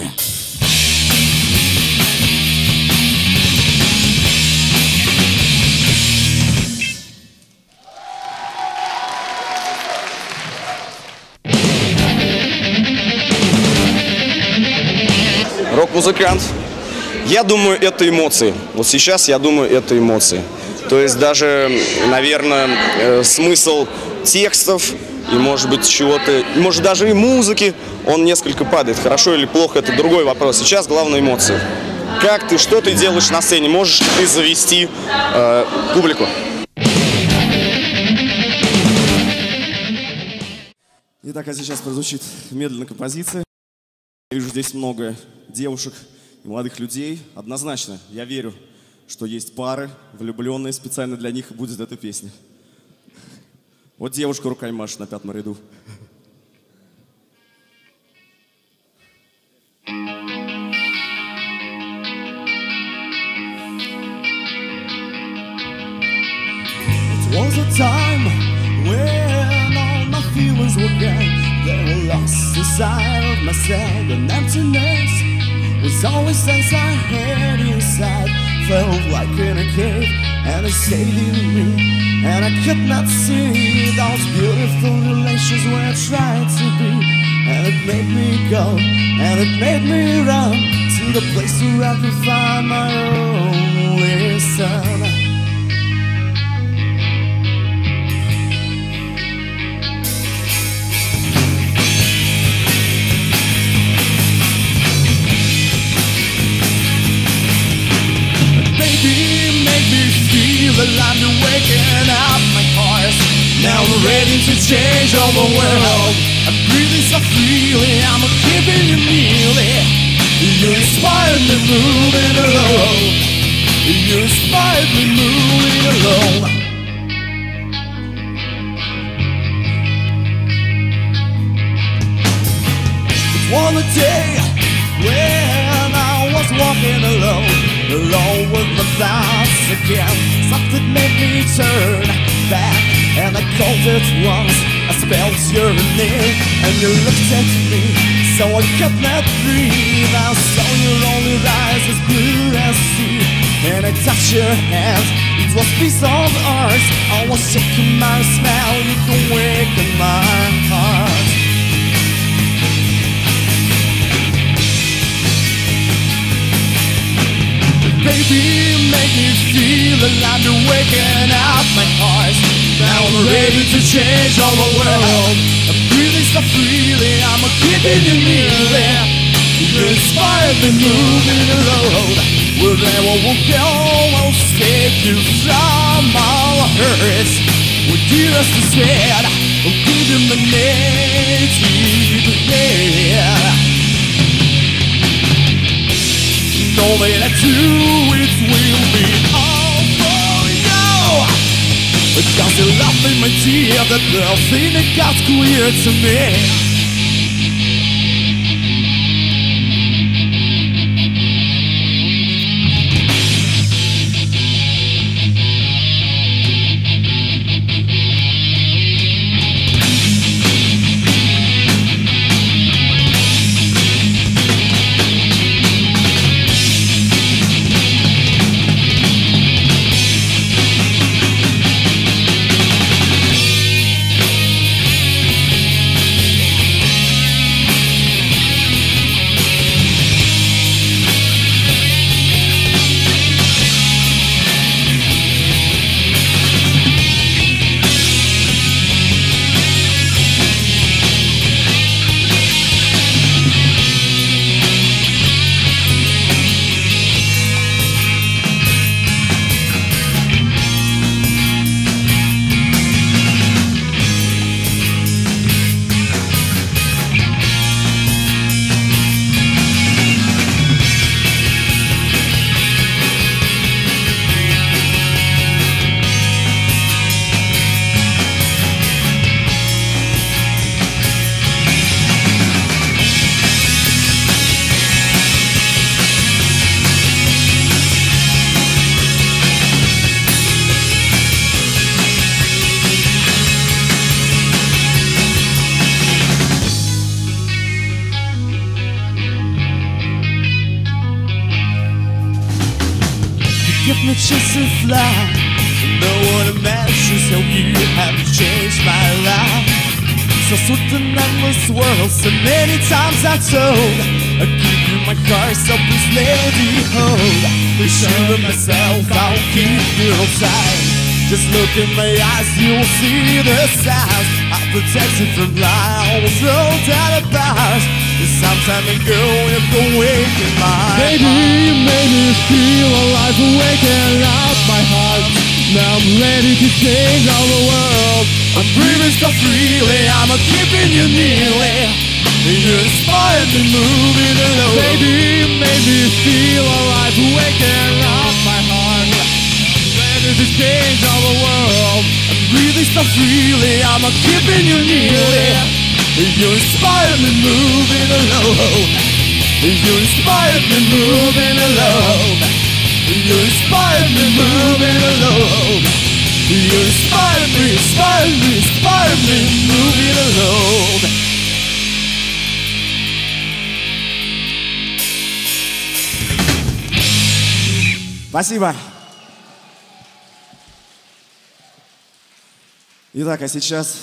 Рок-музыкант. Я думаю, это эмоции. Вот сейчас я думаю, это эмоции. То есть даже, наверное, э, смысл текстов и, может быть, чего-то, может, даже и музыки, он несколько падает. Хорошо или плохо, это другой вопрос. Сейчас главное эмоции. Как ты, что ты делаешь на сцене? Можешь ты завести э, публику? Итак, а сейчас прозвучит медленная композиция. Я вижу здесь много девушек и молодых людей. Однозначно, я верю, что есть пары, влюбленные, специально для них будет эта песня. Вот девушка руками машет на пятом ряду. It was a time when all my feelings were gone. They lost inside of myself, and emptiness was only sense I had inside. Felt like in a cave, and stayed in me, and I could not see those beautiful relations where I tried to be. And it made me go, and it made me run to the place where I could find my son. Baby, feel alive and waking up my pulse Now we're ready to change all the world. I'm breathing so freely, I'm keeping you nearly. You inspired me moving alone. You inspired me moving alone. On the day when I was walking alone, alone with the thoughts again. Something made me turn back, and I called it once. I spelled your name, and you looked at me, so I could not breathe. I saw your only eyes as blue as sea, and I touched your hand. It was piece of art. I was shaking my smile, you can wake my heart. Baby, make me feel alive You're waking up my heart. Now I'm ready to change all the world. I'm breathing so freely I'm keeping you nearly You inspire me moving road Wherever we'll go I'll save you from all hurts. What Jesus has said I'll give you my native head know that I do it will be all for you. Because you love me, my dear The little thing that got clear to me look in my eyes, you'll see the signs. I protect you from lies, no doubt about it. Some time ago, you can wake in my Baby, you made me feel alive, waking up my heart. Now I'm ready to change all the world. I'm breathing so freely, I'm keeping you nearly. You inspired me moving alone. Baby, you made me feel alive, waking up my heart I'm ready to change all the world. I'm breathing so freely, I'm keeping you nearly. You inspired me moving alone. You inspired me moving alone. You inspired me moving alone. You inspired me, inspired me, inspired me moving alone. Спасибо. Итак, а сейчас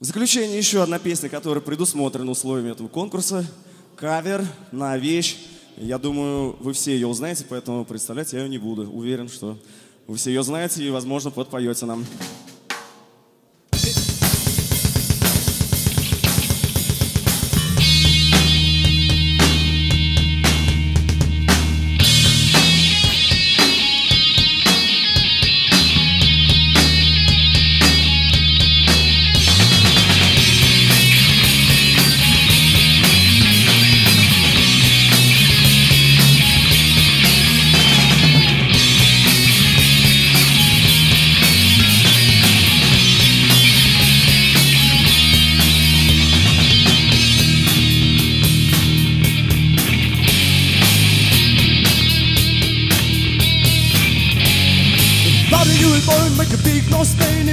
в заключение еще одна песня, которая предусмотрена условиями этого конкурса. Кавер на вещь. Я думаю, вы все ее узнаете, поэтому представлять я ее не буду. Уверен, что вы все ее знаете и, возможно, подпоете нам.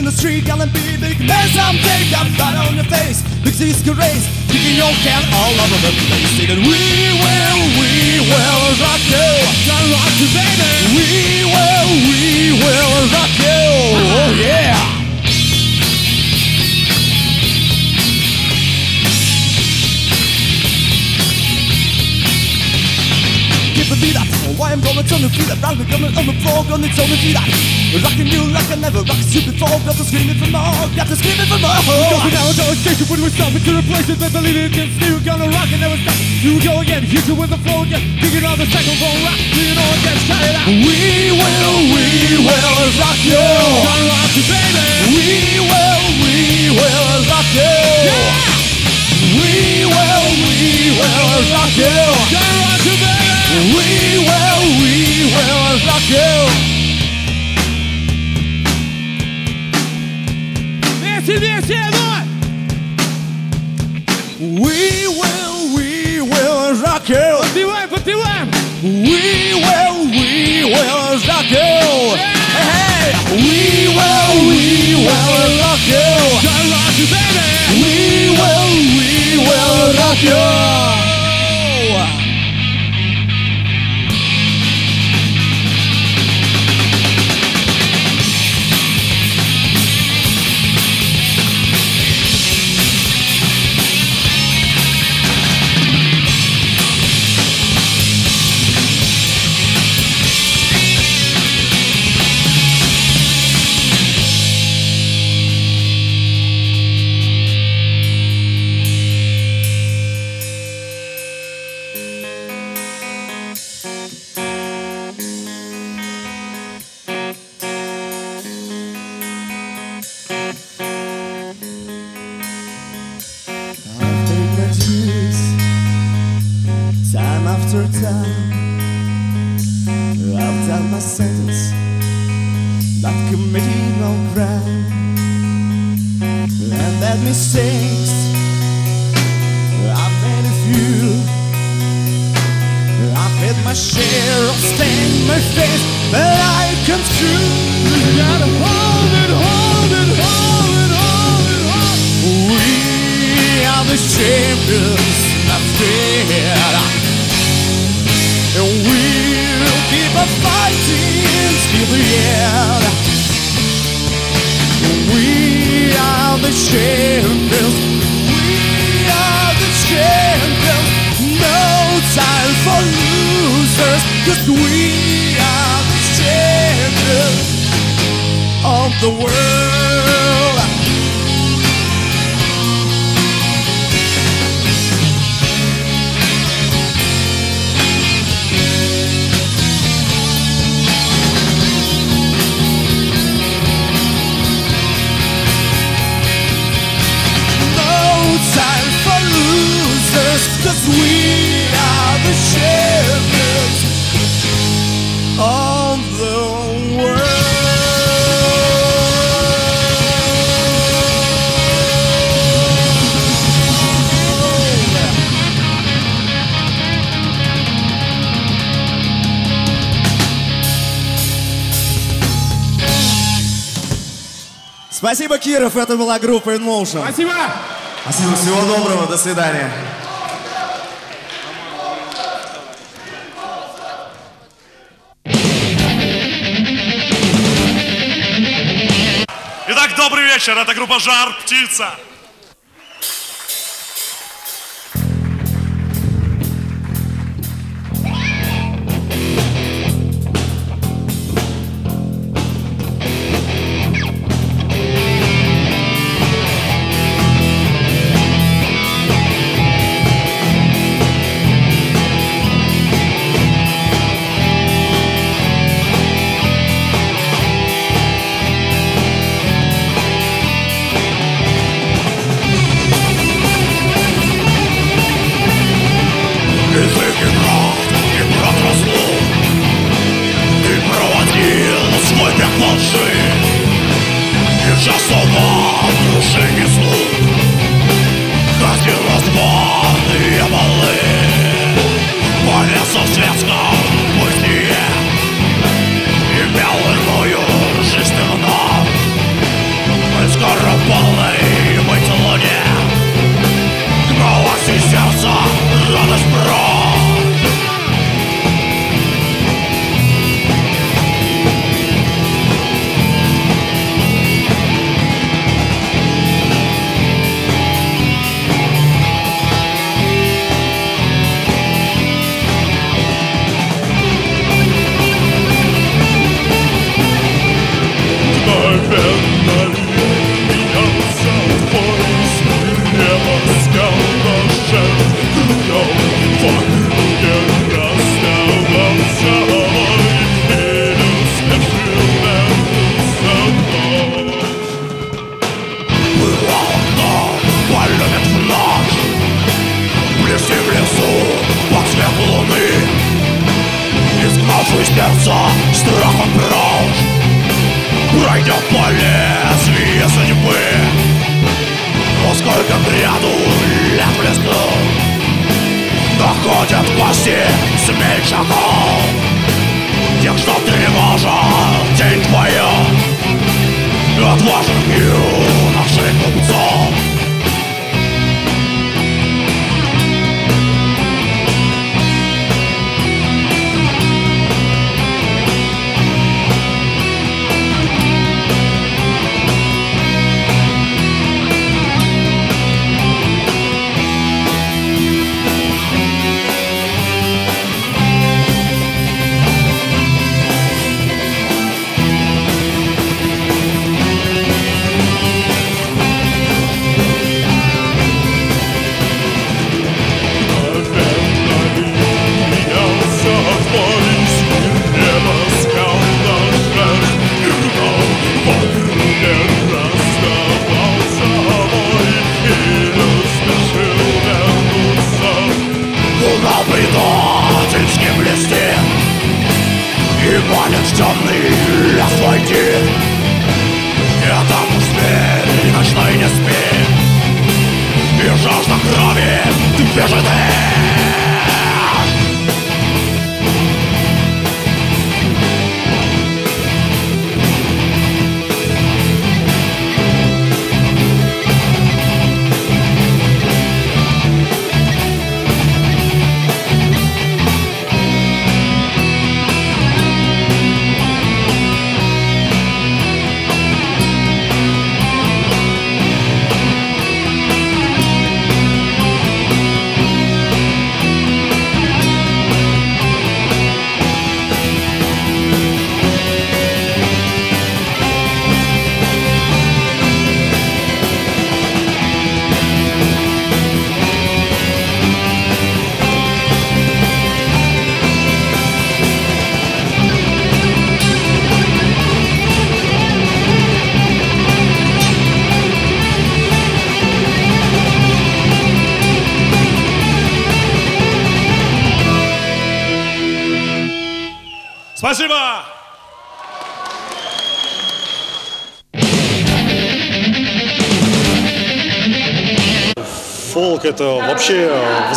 In the street, gonna be big man someday. Got blood on your face, big disgrace, kicking your can all over the place. Singing, we will, we will rock you, gonna rock you, baby. We will, we will rock you, oh yeah. Keep the beat Why I'm the feet up, round the coming on the floor, gonna on the feet up. Rocking you like I never rocked you before. Got to screaming for more, got to screaming for more. We go down to our station when we stop into the places that the leader can still gonna rock and never stop. You go again, hit you with the flow again, digging all the cycle gon' rock. You know again, shout it out. We will, we will rock you. Gonna rock you, baby. We will, we will rock you. We do. Desce, desce, boy. We will, we will rock you. Continua, continua. We will, we will rock you. We will, we will rock you. We will, we will rock you. Киров, это была группа In Motion. Спасибо! Спасибо, всего доброго, до свидания. Итак, добрый вечер. Это группа Жар Птица. assumer le charbon Dire que je les vengeances, t'es toi hein. je mieux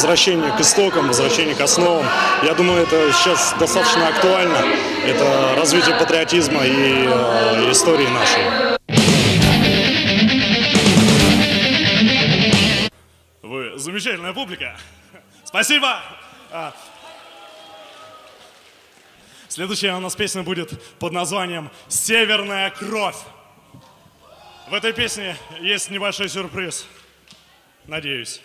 возвращение к истокам, возвращение к основам. Я думаю, это сейчас достаточно актуально. Это развитие патриотизма и э, истории нашей. Вы замечательная публика. Спасибо! А, Следующая у нас песня будет под названием «Северная кровь». В этой песне есть небольшой сюрприз. Надеюсь.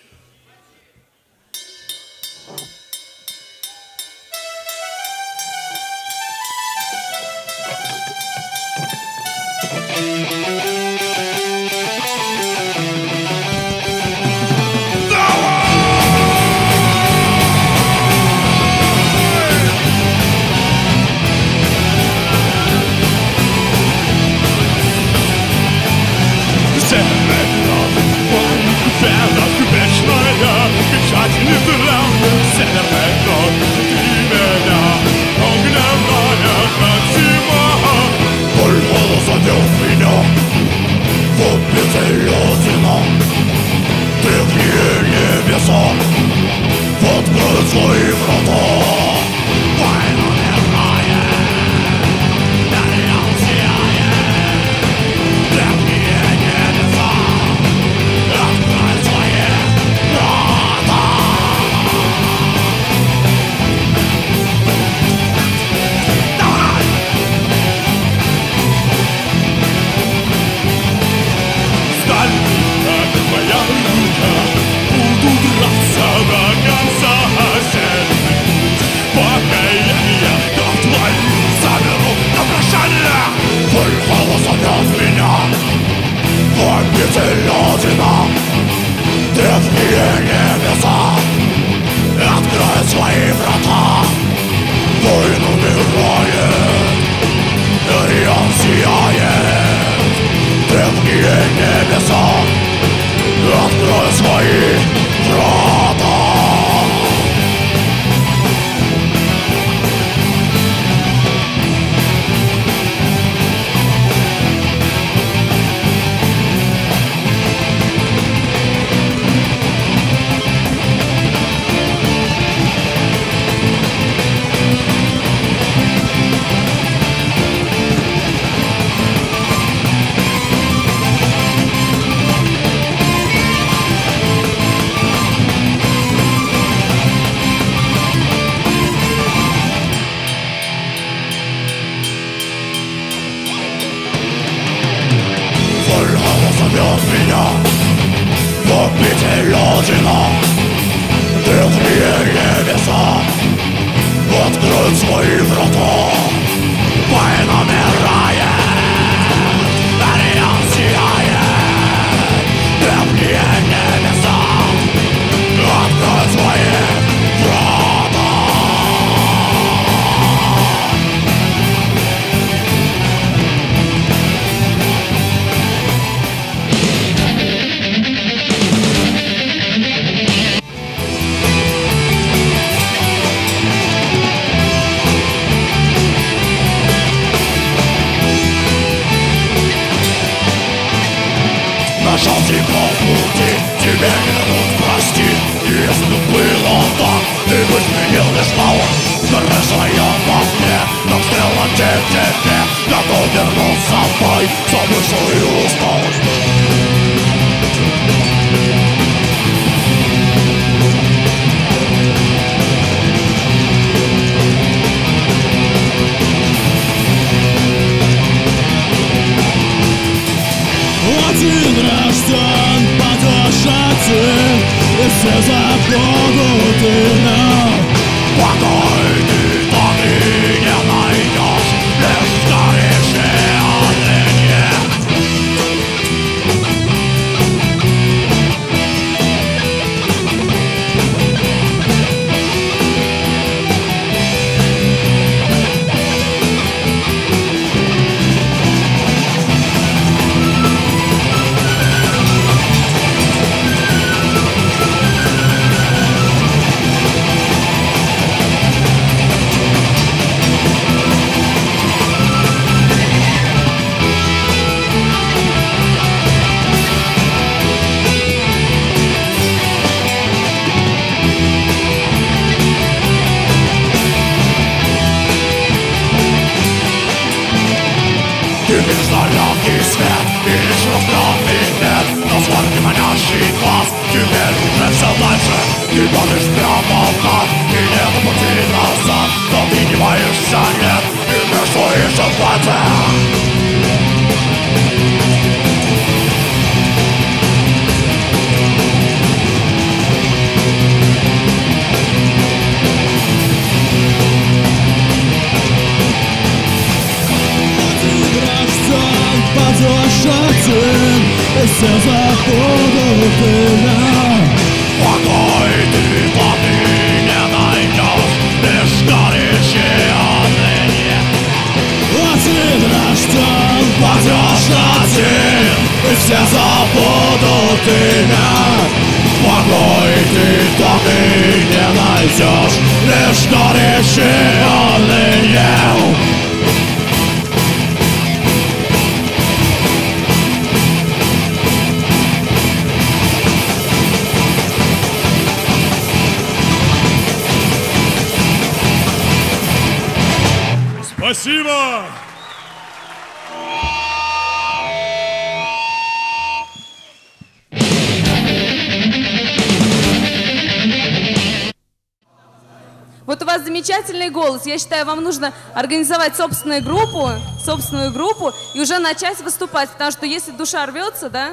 Считаю, вам нужно организовать собственную группу, собственную группу и уже начать выступать, потому что если душа рвется, да,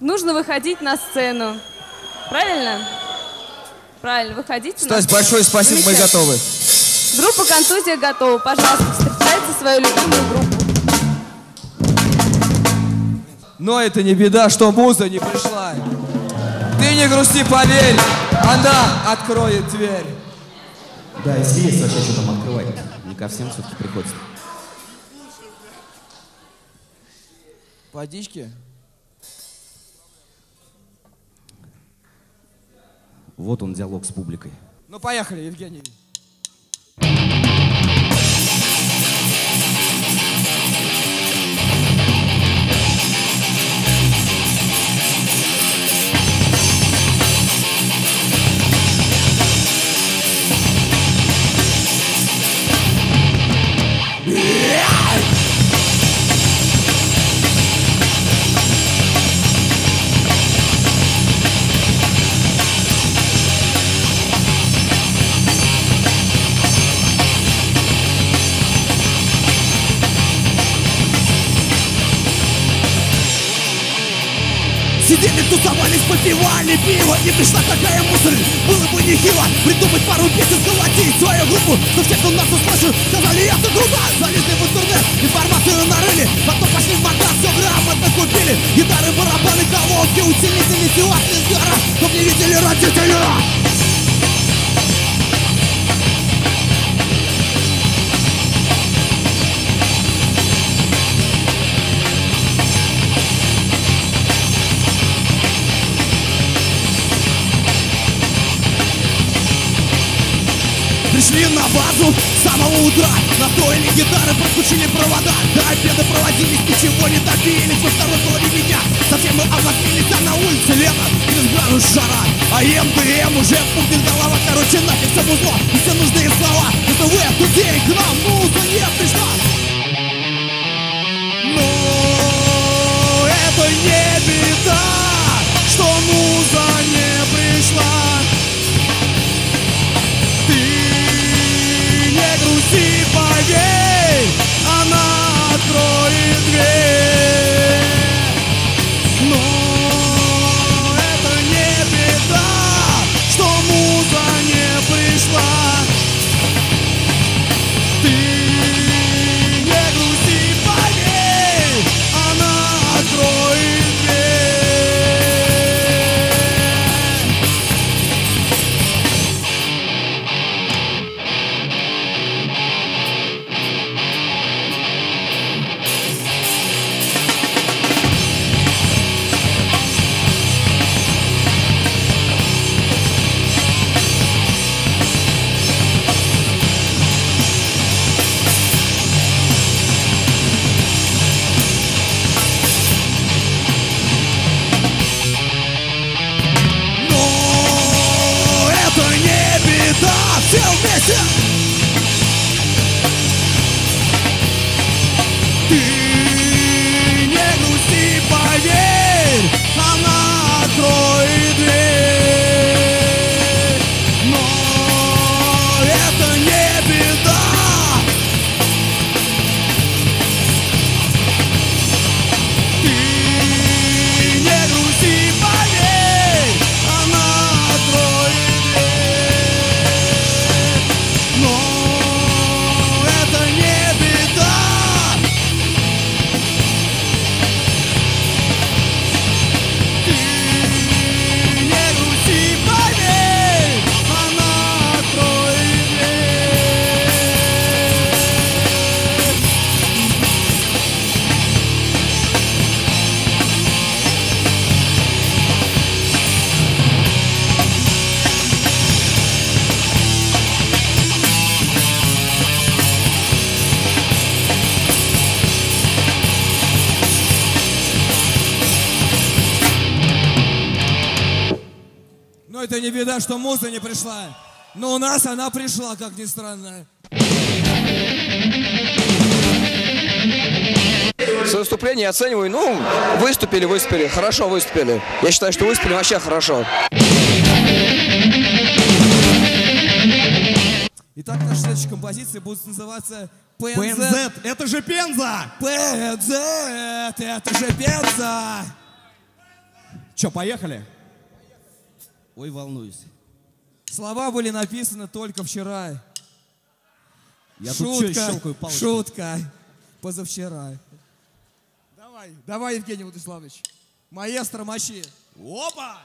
нужно выходить на сцену. Правильно? Правильно, выходите на Стась, сцену. большое спасибо, мы готовы. Группа «Контузия» готова. Пожалуйста, встречайте свою любимую группу. Но это не беда, что муза не пришла. Ты не грусти, поверь, она откроет дверь. Да, если есть вообще что там открывать. Не ко всем все-таки приходится. Водички? Вот он диалог с публикой. Ну, поехали, Евгений. Сидели, тусовались, попивали пиво И пришла такая мысль, было бы нехило Придумать пару песен, сколотить свою группу. Но все, кто нас услышал, сказали, это круто Залезли в интернет, информацию нарыли. Потом пошли в магаз, все грамотно купили. Гитары, барабаны, колонки, усилители, силатные сгара Чтоб не видели родители Пришли на базу с самого утра. Настроили гитары, проскучили провода. До обеда проводились, ничего не добились. Во второй дня. Совсем мы облакились А на улице лето, плюс градус жара. А МДМ уже пухнет голова. Короче, нафиг все музло и все нужные слова. Это в этот день к нам. Муза не пришла. Но это не беда Что муза не грусти, поверь, она откроет дверь. Что муза не пришла. Но у нас она пришла, как ни странно. Свое выступление я оцениваю, ну, выступили, выступили, хорошо выступили. Я считаю, что выступили вообще хорошо. Итак, наша следующая композиция будет называться ПНЗ. ПНЗ, это же Пенза! ПНЗ, это же Пенза! Че, поехали? Ой, волнуюсь. Слова были написаны только вчера. Я тут шутка, палочкой? шутка. Позавчера. Давай, давай, Евгений Владиславович. Маэстро мочи. Опа!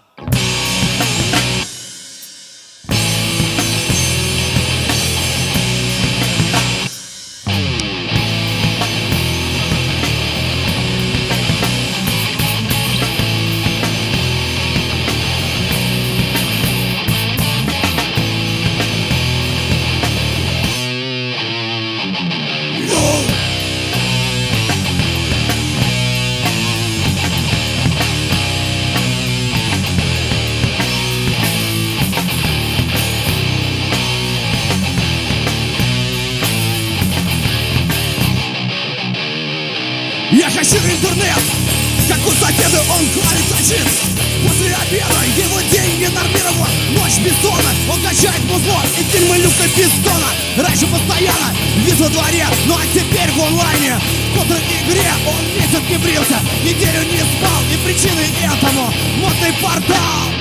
Хочу интернет, как у соседа он хвалит зачем После обеда его день не нормирован. Ночь бессона, он качает музло. И фильмы Люка Пистона Раньше постоянно вид во дворе. Ну а теперь в онлайне. Кто электроигре Он месяц не брился, неделю не спал. И причиной этому модный портал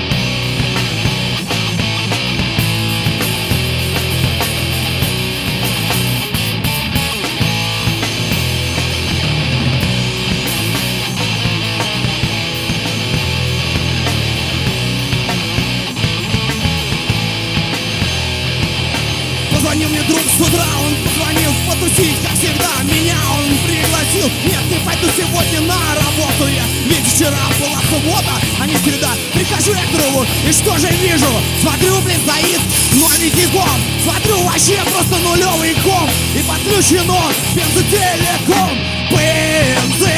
вчера была суббота, а не среда. Прихожу я к другу, и что же вижу? Смотрю, блин, стоит новенький ком. Смотрю, вообще просто нулевый ком. И подключено бензотелеком. Бензин,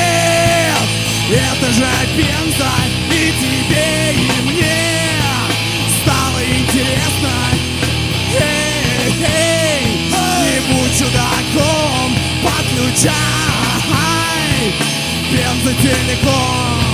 это же бенза И тебе, и мне. Стало интересно. Эй, эй, не будь чудаком, подключай бензотелеком.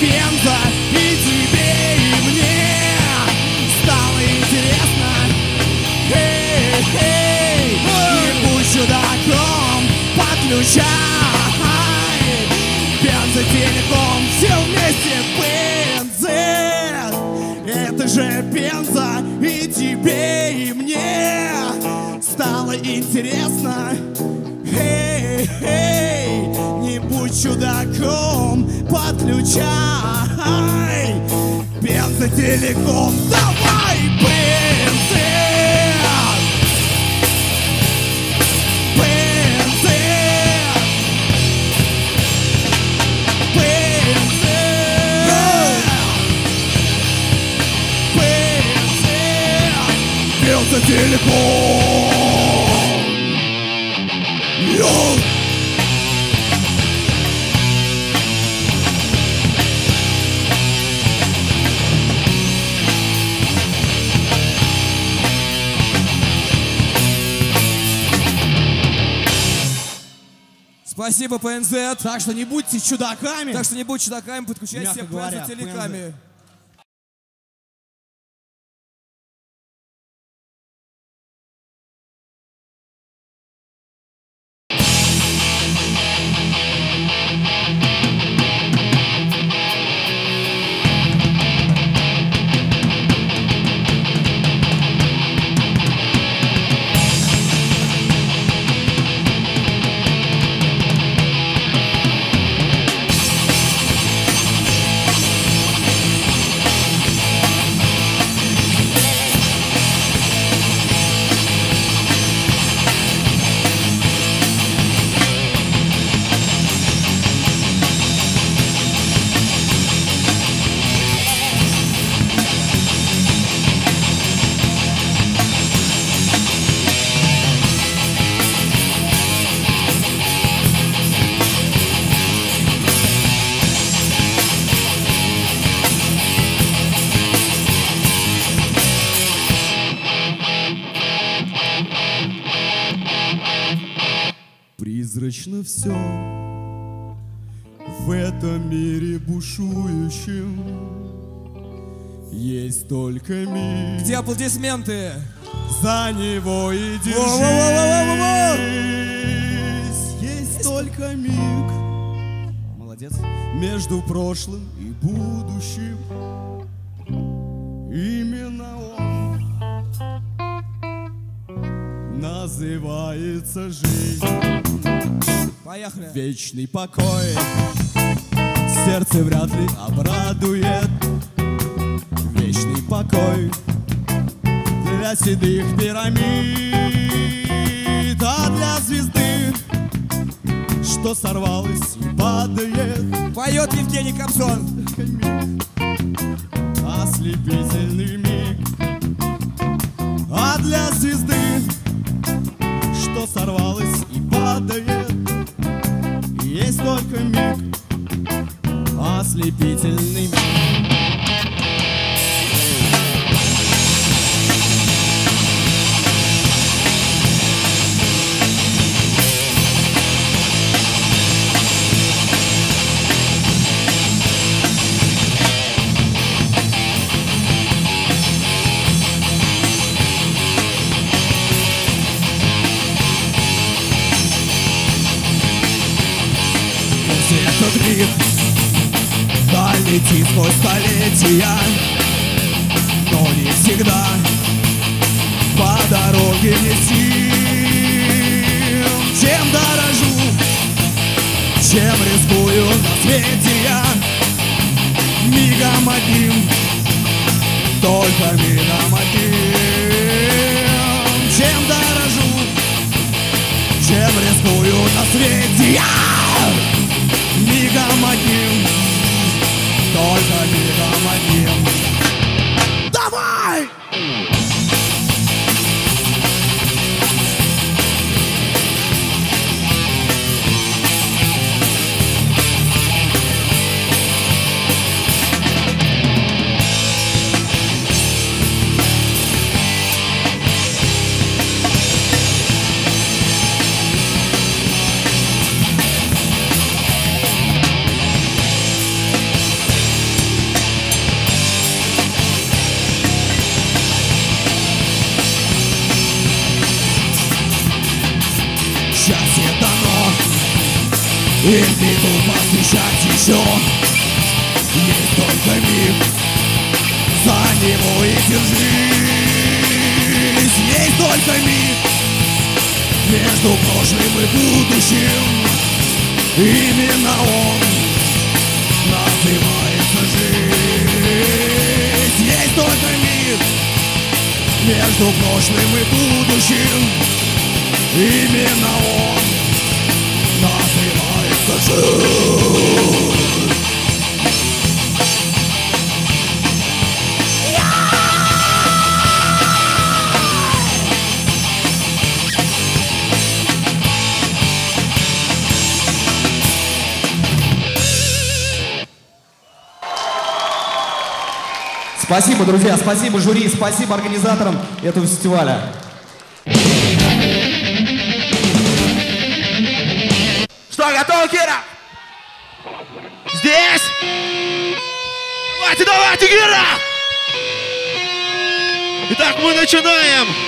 Бенза, и тебе, и мне стало интересно. Эй, эй, не будь чудаком, подключай бензотелеком, все вместе бензин. Это же бенза, и тебе, и мне стало интересно. Эй, эй, не будь чудаком, подключай бензотелеком, давай бензин! Бензин! Бензин! Бензин! Бензотелеком! Спасибо, ПНЗ. Так что не будьте чудаками. Так что не будьте чудаками, подключайтесь к ПНЗ телеками. Аплодисменты? За него и держись. Есть только миг. Молодец. Между прошлым и будущим. Именно он Называется жизнь. Поехали. Вечный покой. Сердце вряд ли обрадует. Вечный покой Для седых пирамид А для звезды Что сорвалась и падает Поет Евгений Кобзон. Ослепительный миг. А для звезды Что сорвалась и падает Есть только миг. Ослепительный миг Миг Долетит сквозь столетия Но не всегда По дороге мне сил Чем дорожу Чем рискую на свете я Мигом одним Только мигом одним. Чем дорожу Чем рискую на свете я Мигом одним Только мигом одним И беду посвящать еще Есть только миг За него и держись Есть только миг Между прошлым и будущим Именно он Называется жизнь Есть только миг Между прошлым и будущим Именно он. Спасибо, друзья, спасибо жюри, спасибо организаторам этого фестиваля. Готовы, Кира? Здесь? Давайте, давайте, Кира! Итак, мы начинаем.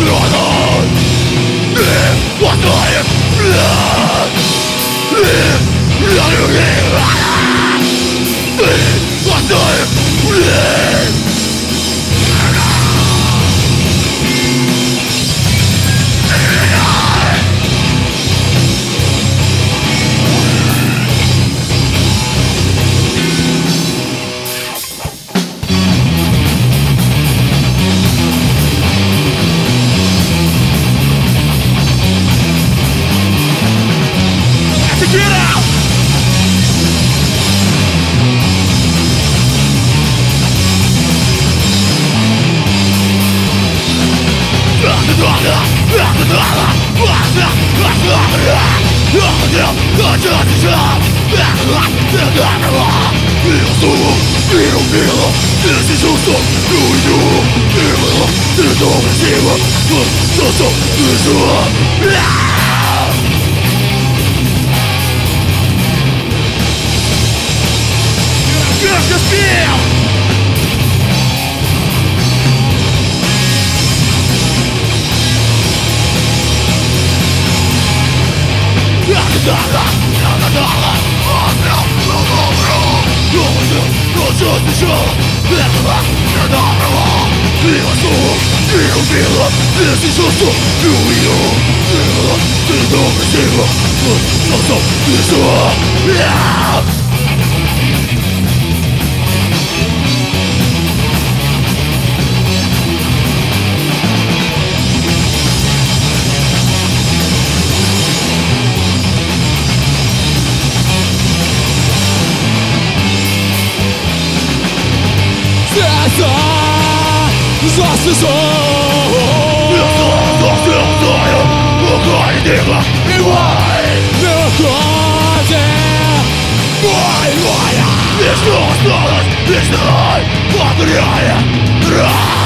Будет взглядом? Ты хватает взгляд Ты я любил Ugh! все сначала Этого не дорого Ты воздух, ты убила Ты сейчас ты убил Ты добрый сила Ты сосом, ты жива Yeah! nossos olhos. Eu sou o seu sonho, o gole diga iguais. my gole é moia. Estou as todas, estou a criar.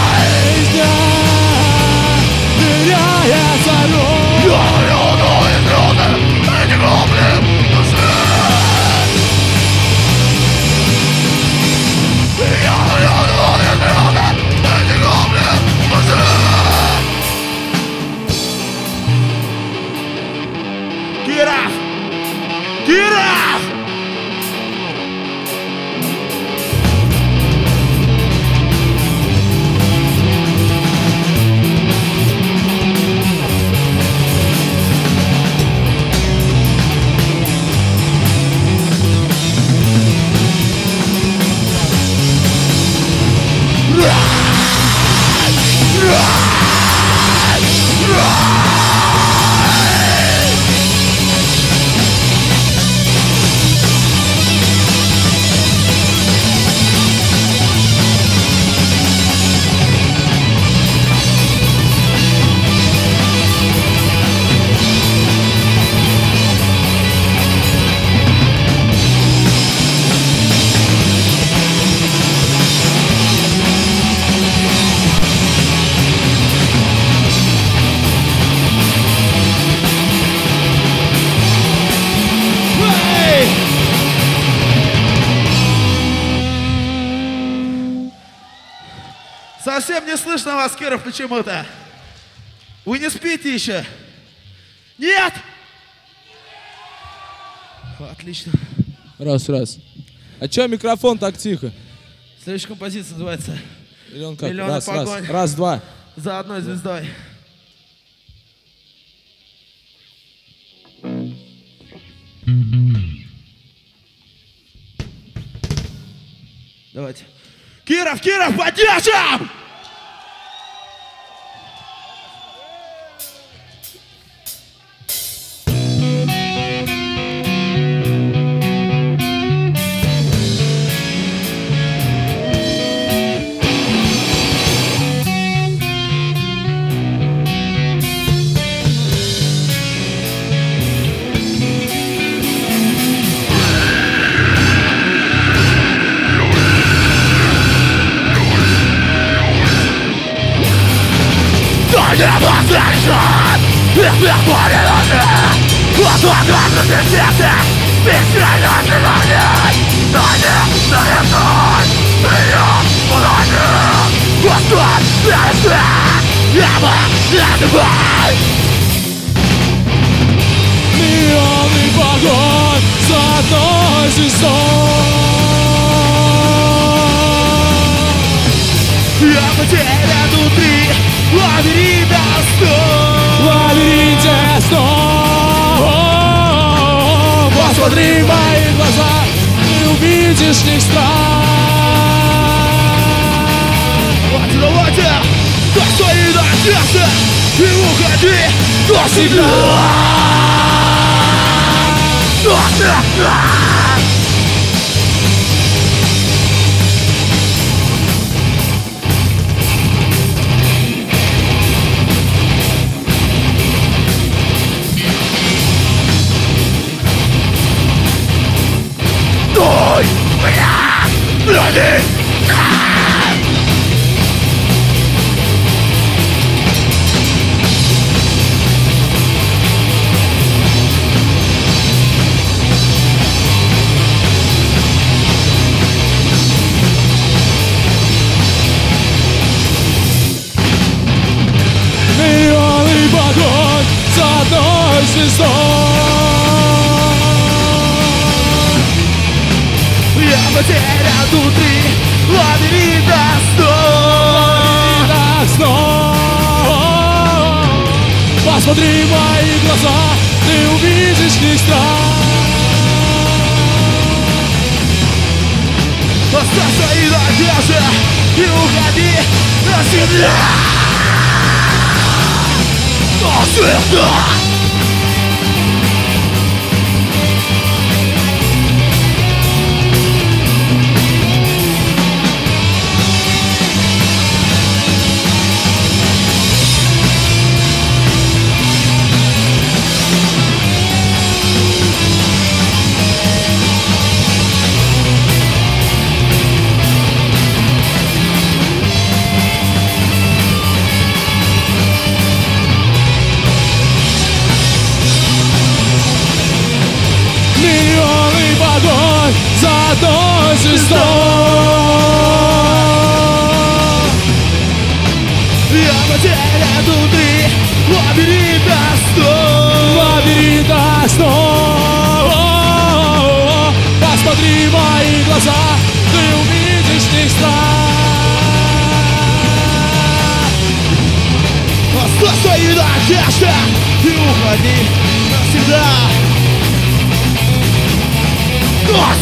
вас, Киров, почему-то. Вы не спите еще? Нет? Отлично. Раз, раз. А че микрофон так тихо? Следующая композиция называется Миллион как? Миллионы раз. Раз, раз, два. За одной звездой. Давайте. Киров, Киров, поддержим!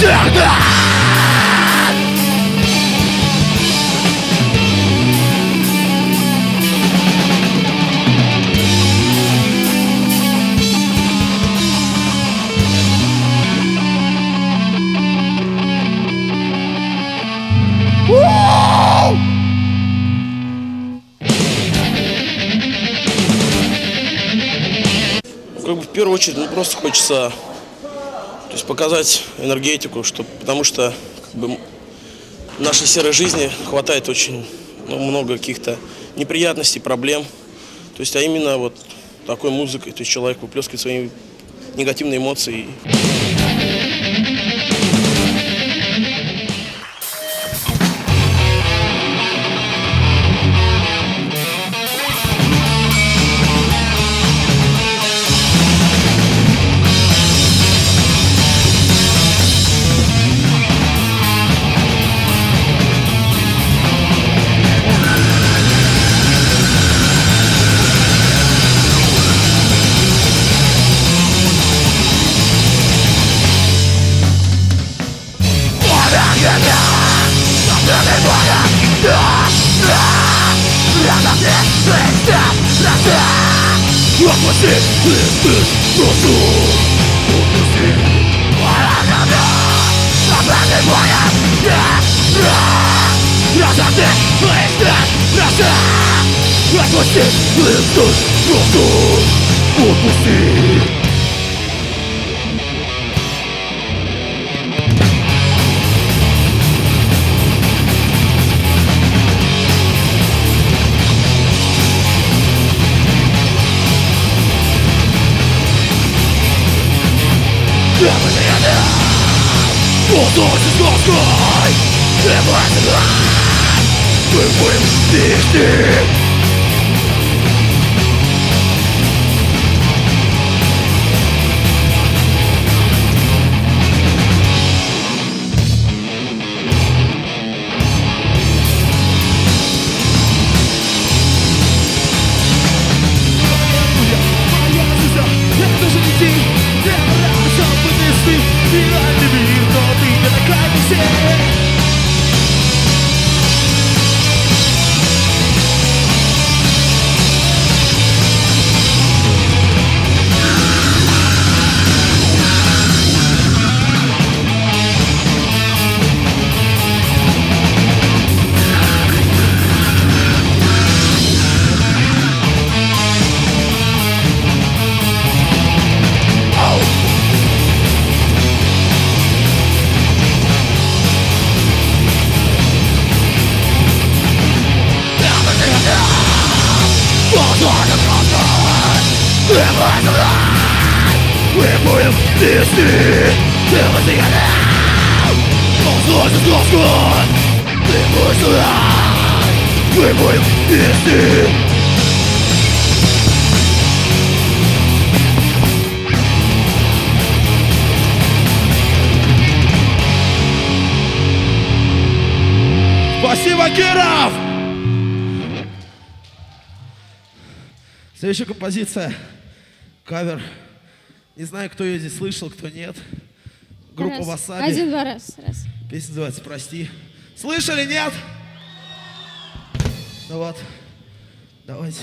Навсегда! Как бы в первую очередь, ну просто хочется есть показать энергетику, что, потому что как бы, в нашей серой жизни хватает очень ну, много каких-то неприятностей, проблем. То есть, а именно вот такой музыкой, то есть человек выплескивает свои негативные эмоции. Mas você lentos, frutos, frutos sim Это композиция. Кавер. Не знаю, кто ее здесь слышал, кто нет. Группа Раз. Васаби. Один-два раз. Раз. Песня называется «Прости». Слышали, нет? Ну вот. Давайте.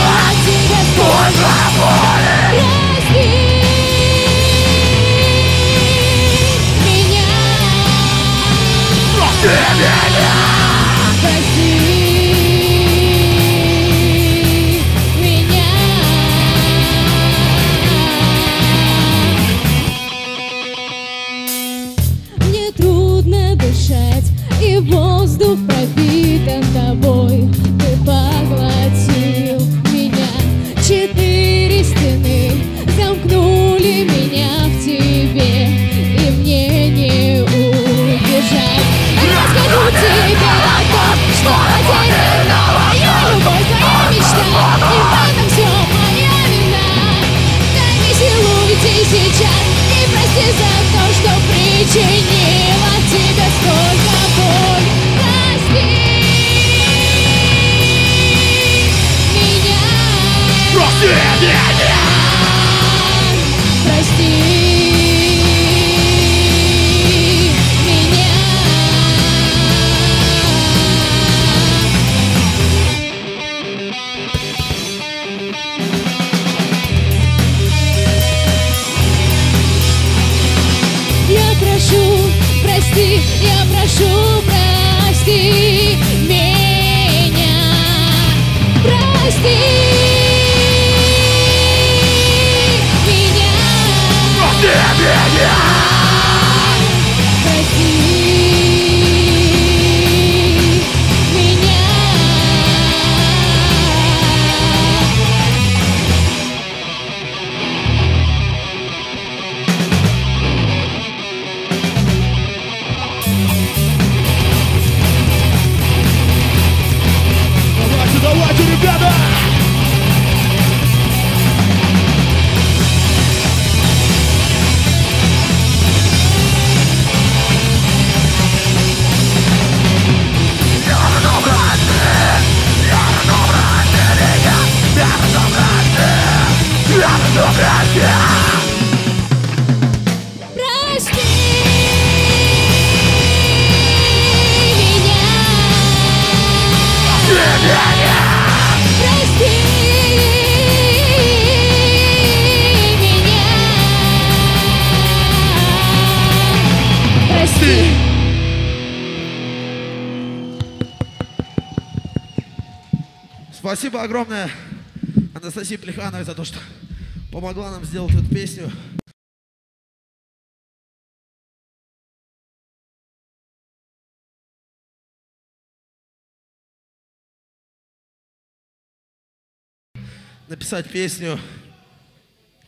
Написать песню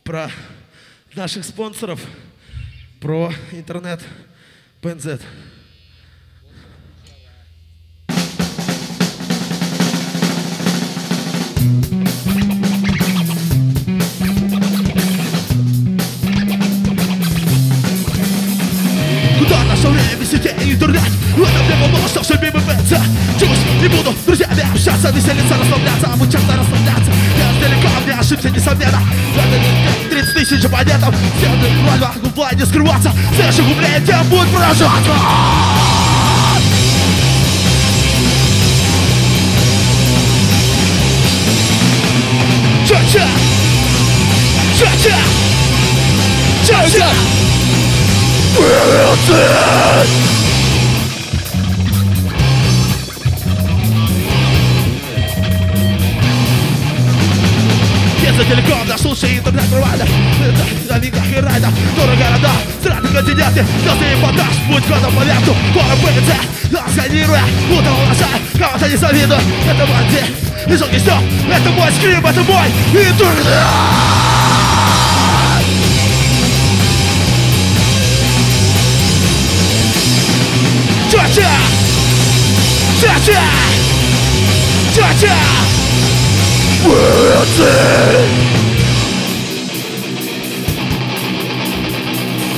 про наших спонсоров, про интернет ПНЗ. Куда наше время сетей интернет? В этом не было, что все мимо ПЦ Чушь, не буду друзьями общаться Веселиться, не ошибся, несомненно В этом 30 тысяч абонентов Стены лайвах, в лайне скрываться Следующих умлеет, тем будет поражаться Ча-ча! Ча-ча! Ча-ча! Если телеком, да слушай интернет-провайдер На вигах и райдах, дорого города Страны континенты, звезды и продаж Будь годом по векту, город ПНЦ Насканируя, будто улажая Кого-то не завидую, это день И звуки стоп, это мой скрип, это мой интернет Ча-ча! Ча-ча!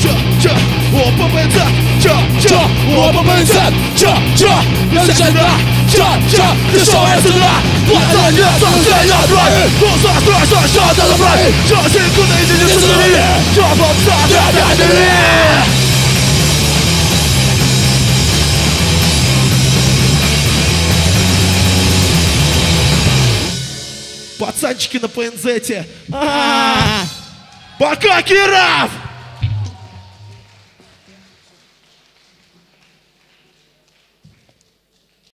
Ча-ча! Ча-ча! О, ППЦ! Ча-ча! О, по ПНЗ Чё, чё, я встречаю да Чё, чё, дешевая цена Двадцать лет, двадцать лет, брови Ну, за стой, стой, что ты забрави Чё, секунды, иди, не сумели Чё, попса, ты опять не Пацанчики на ПНЗ. Пока, Киров!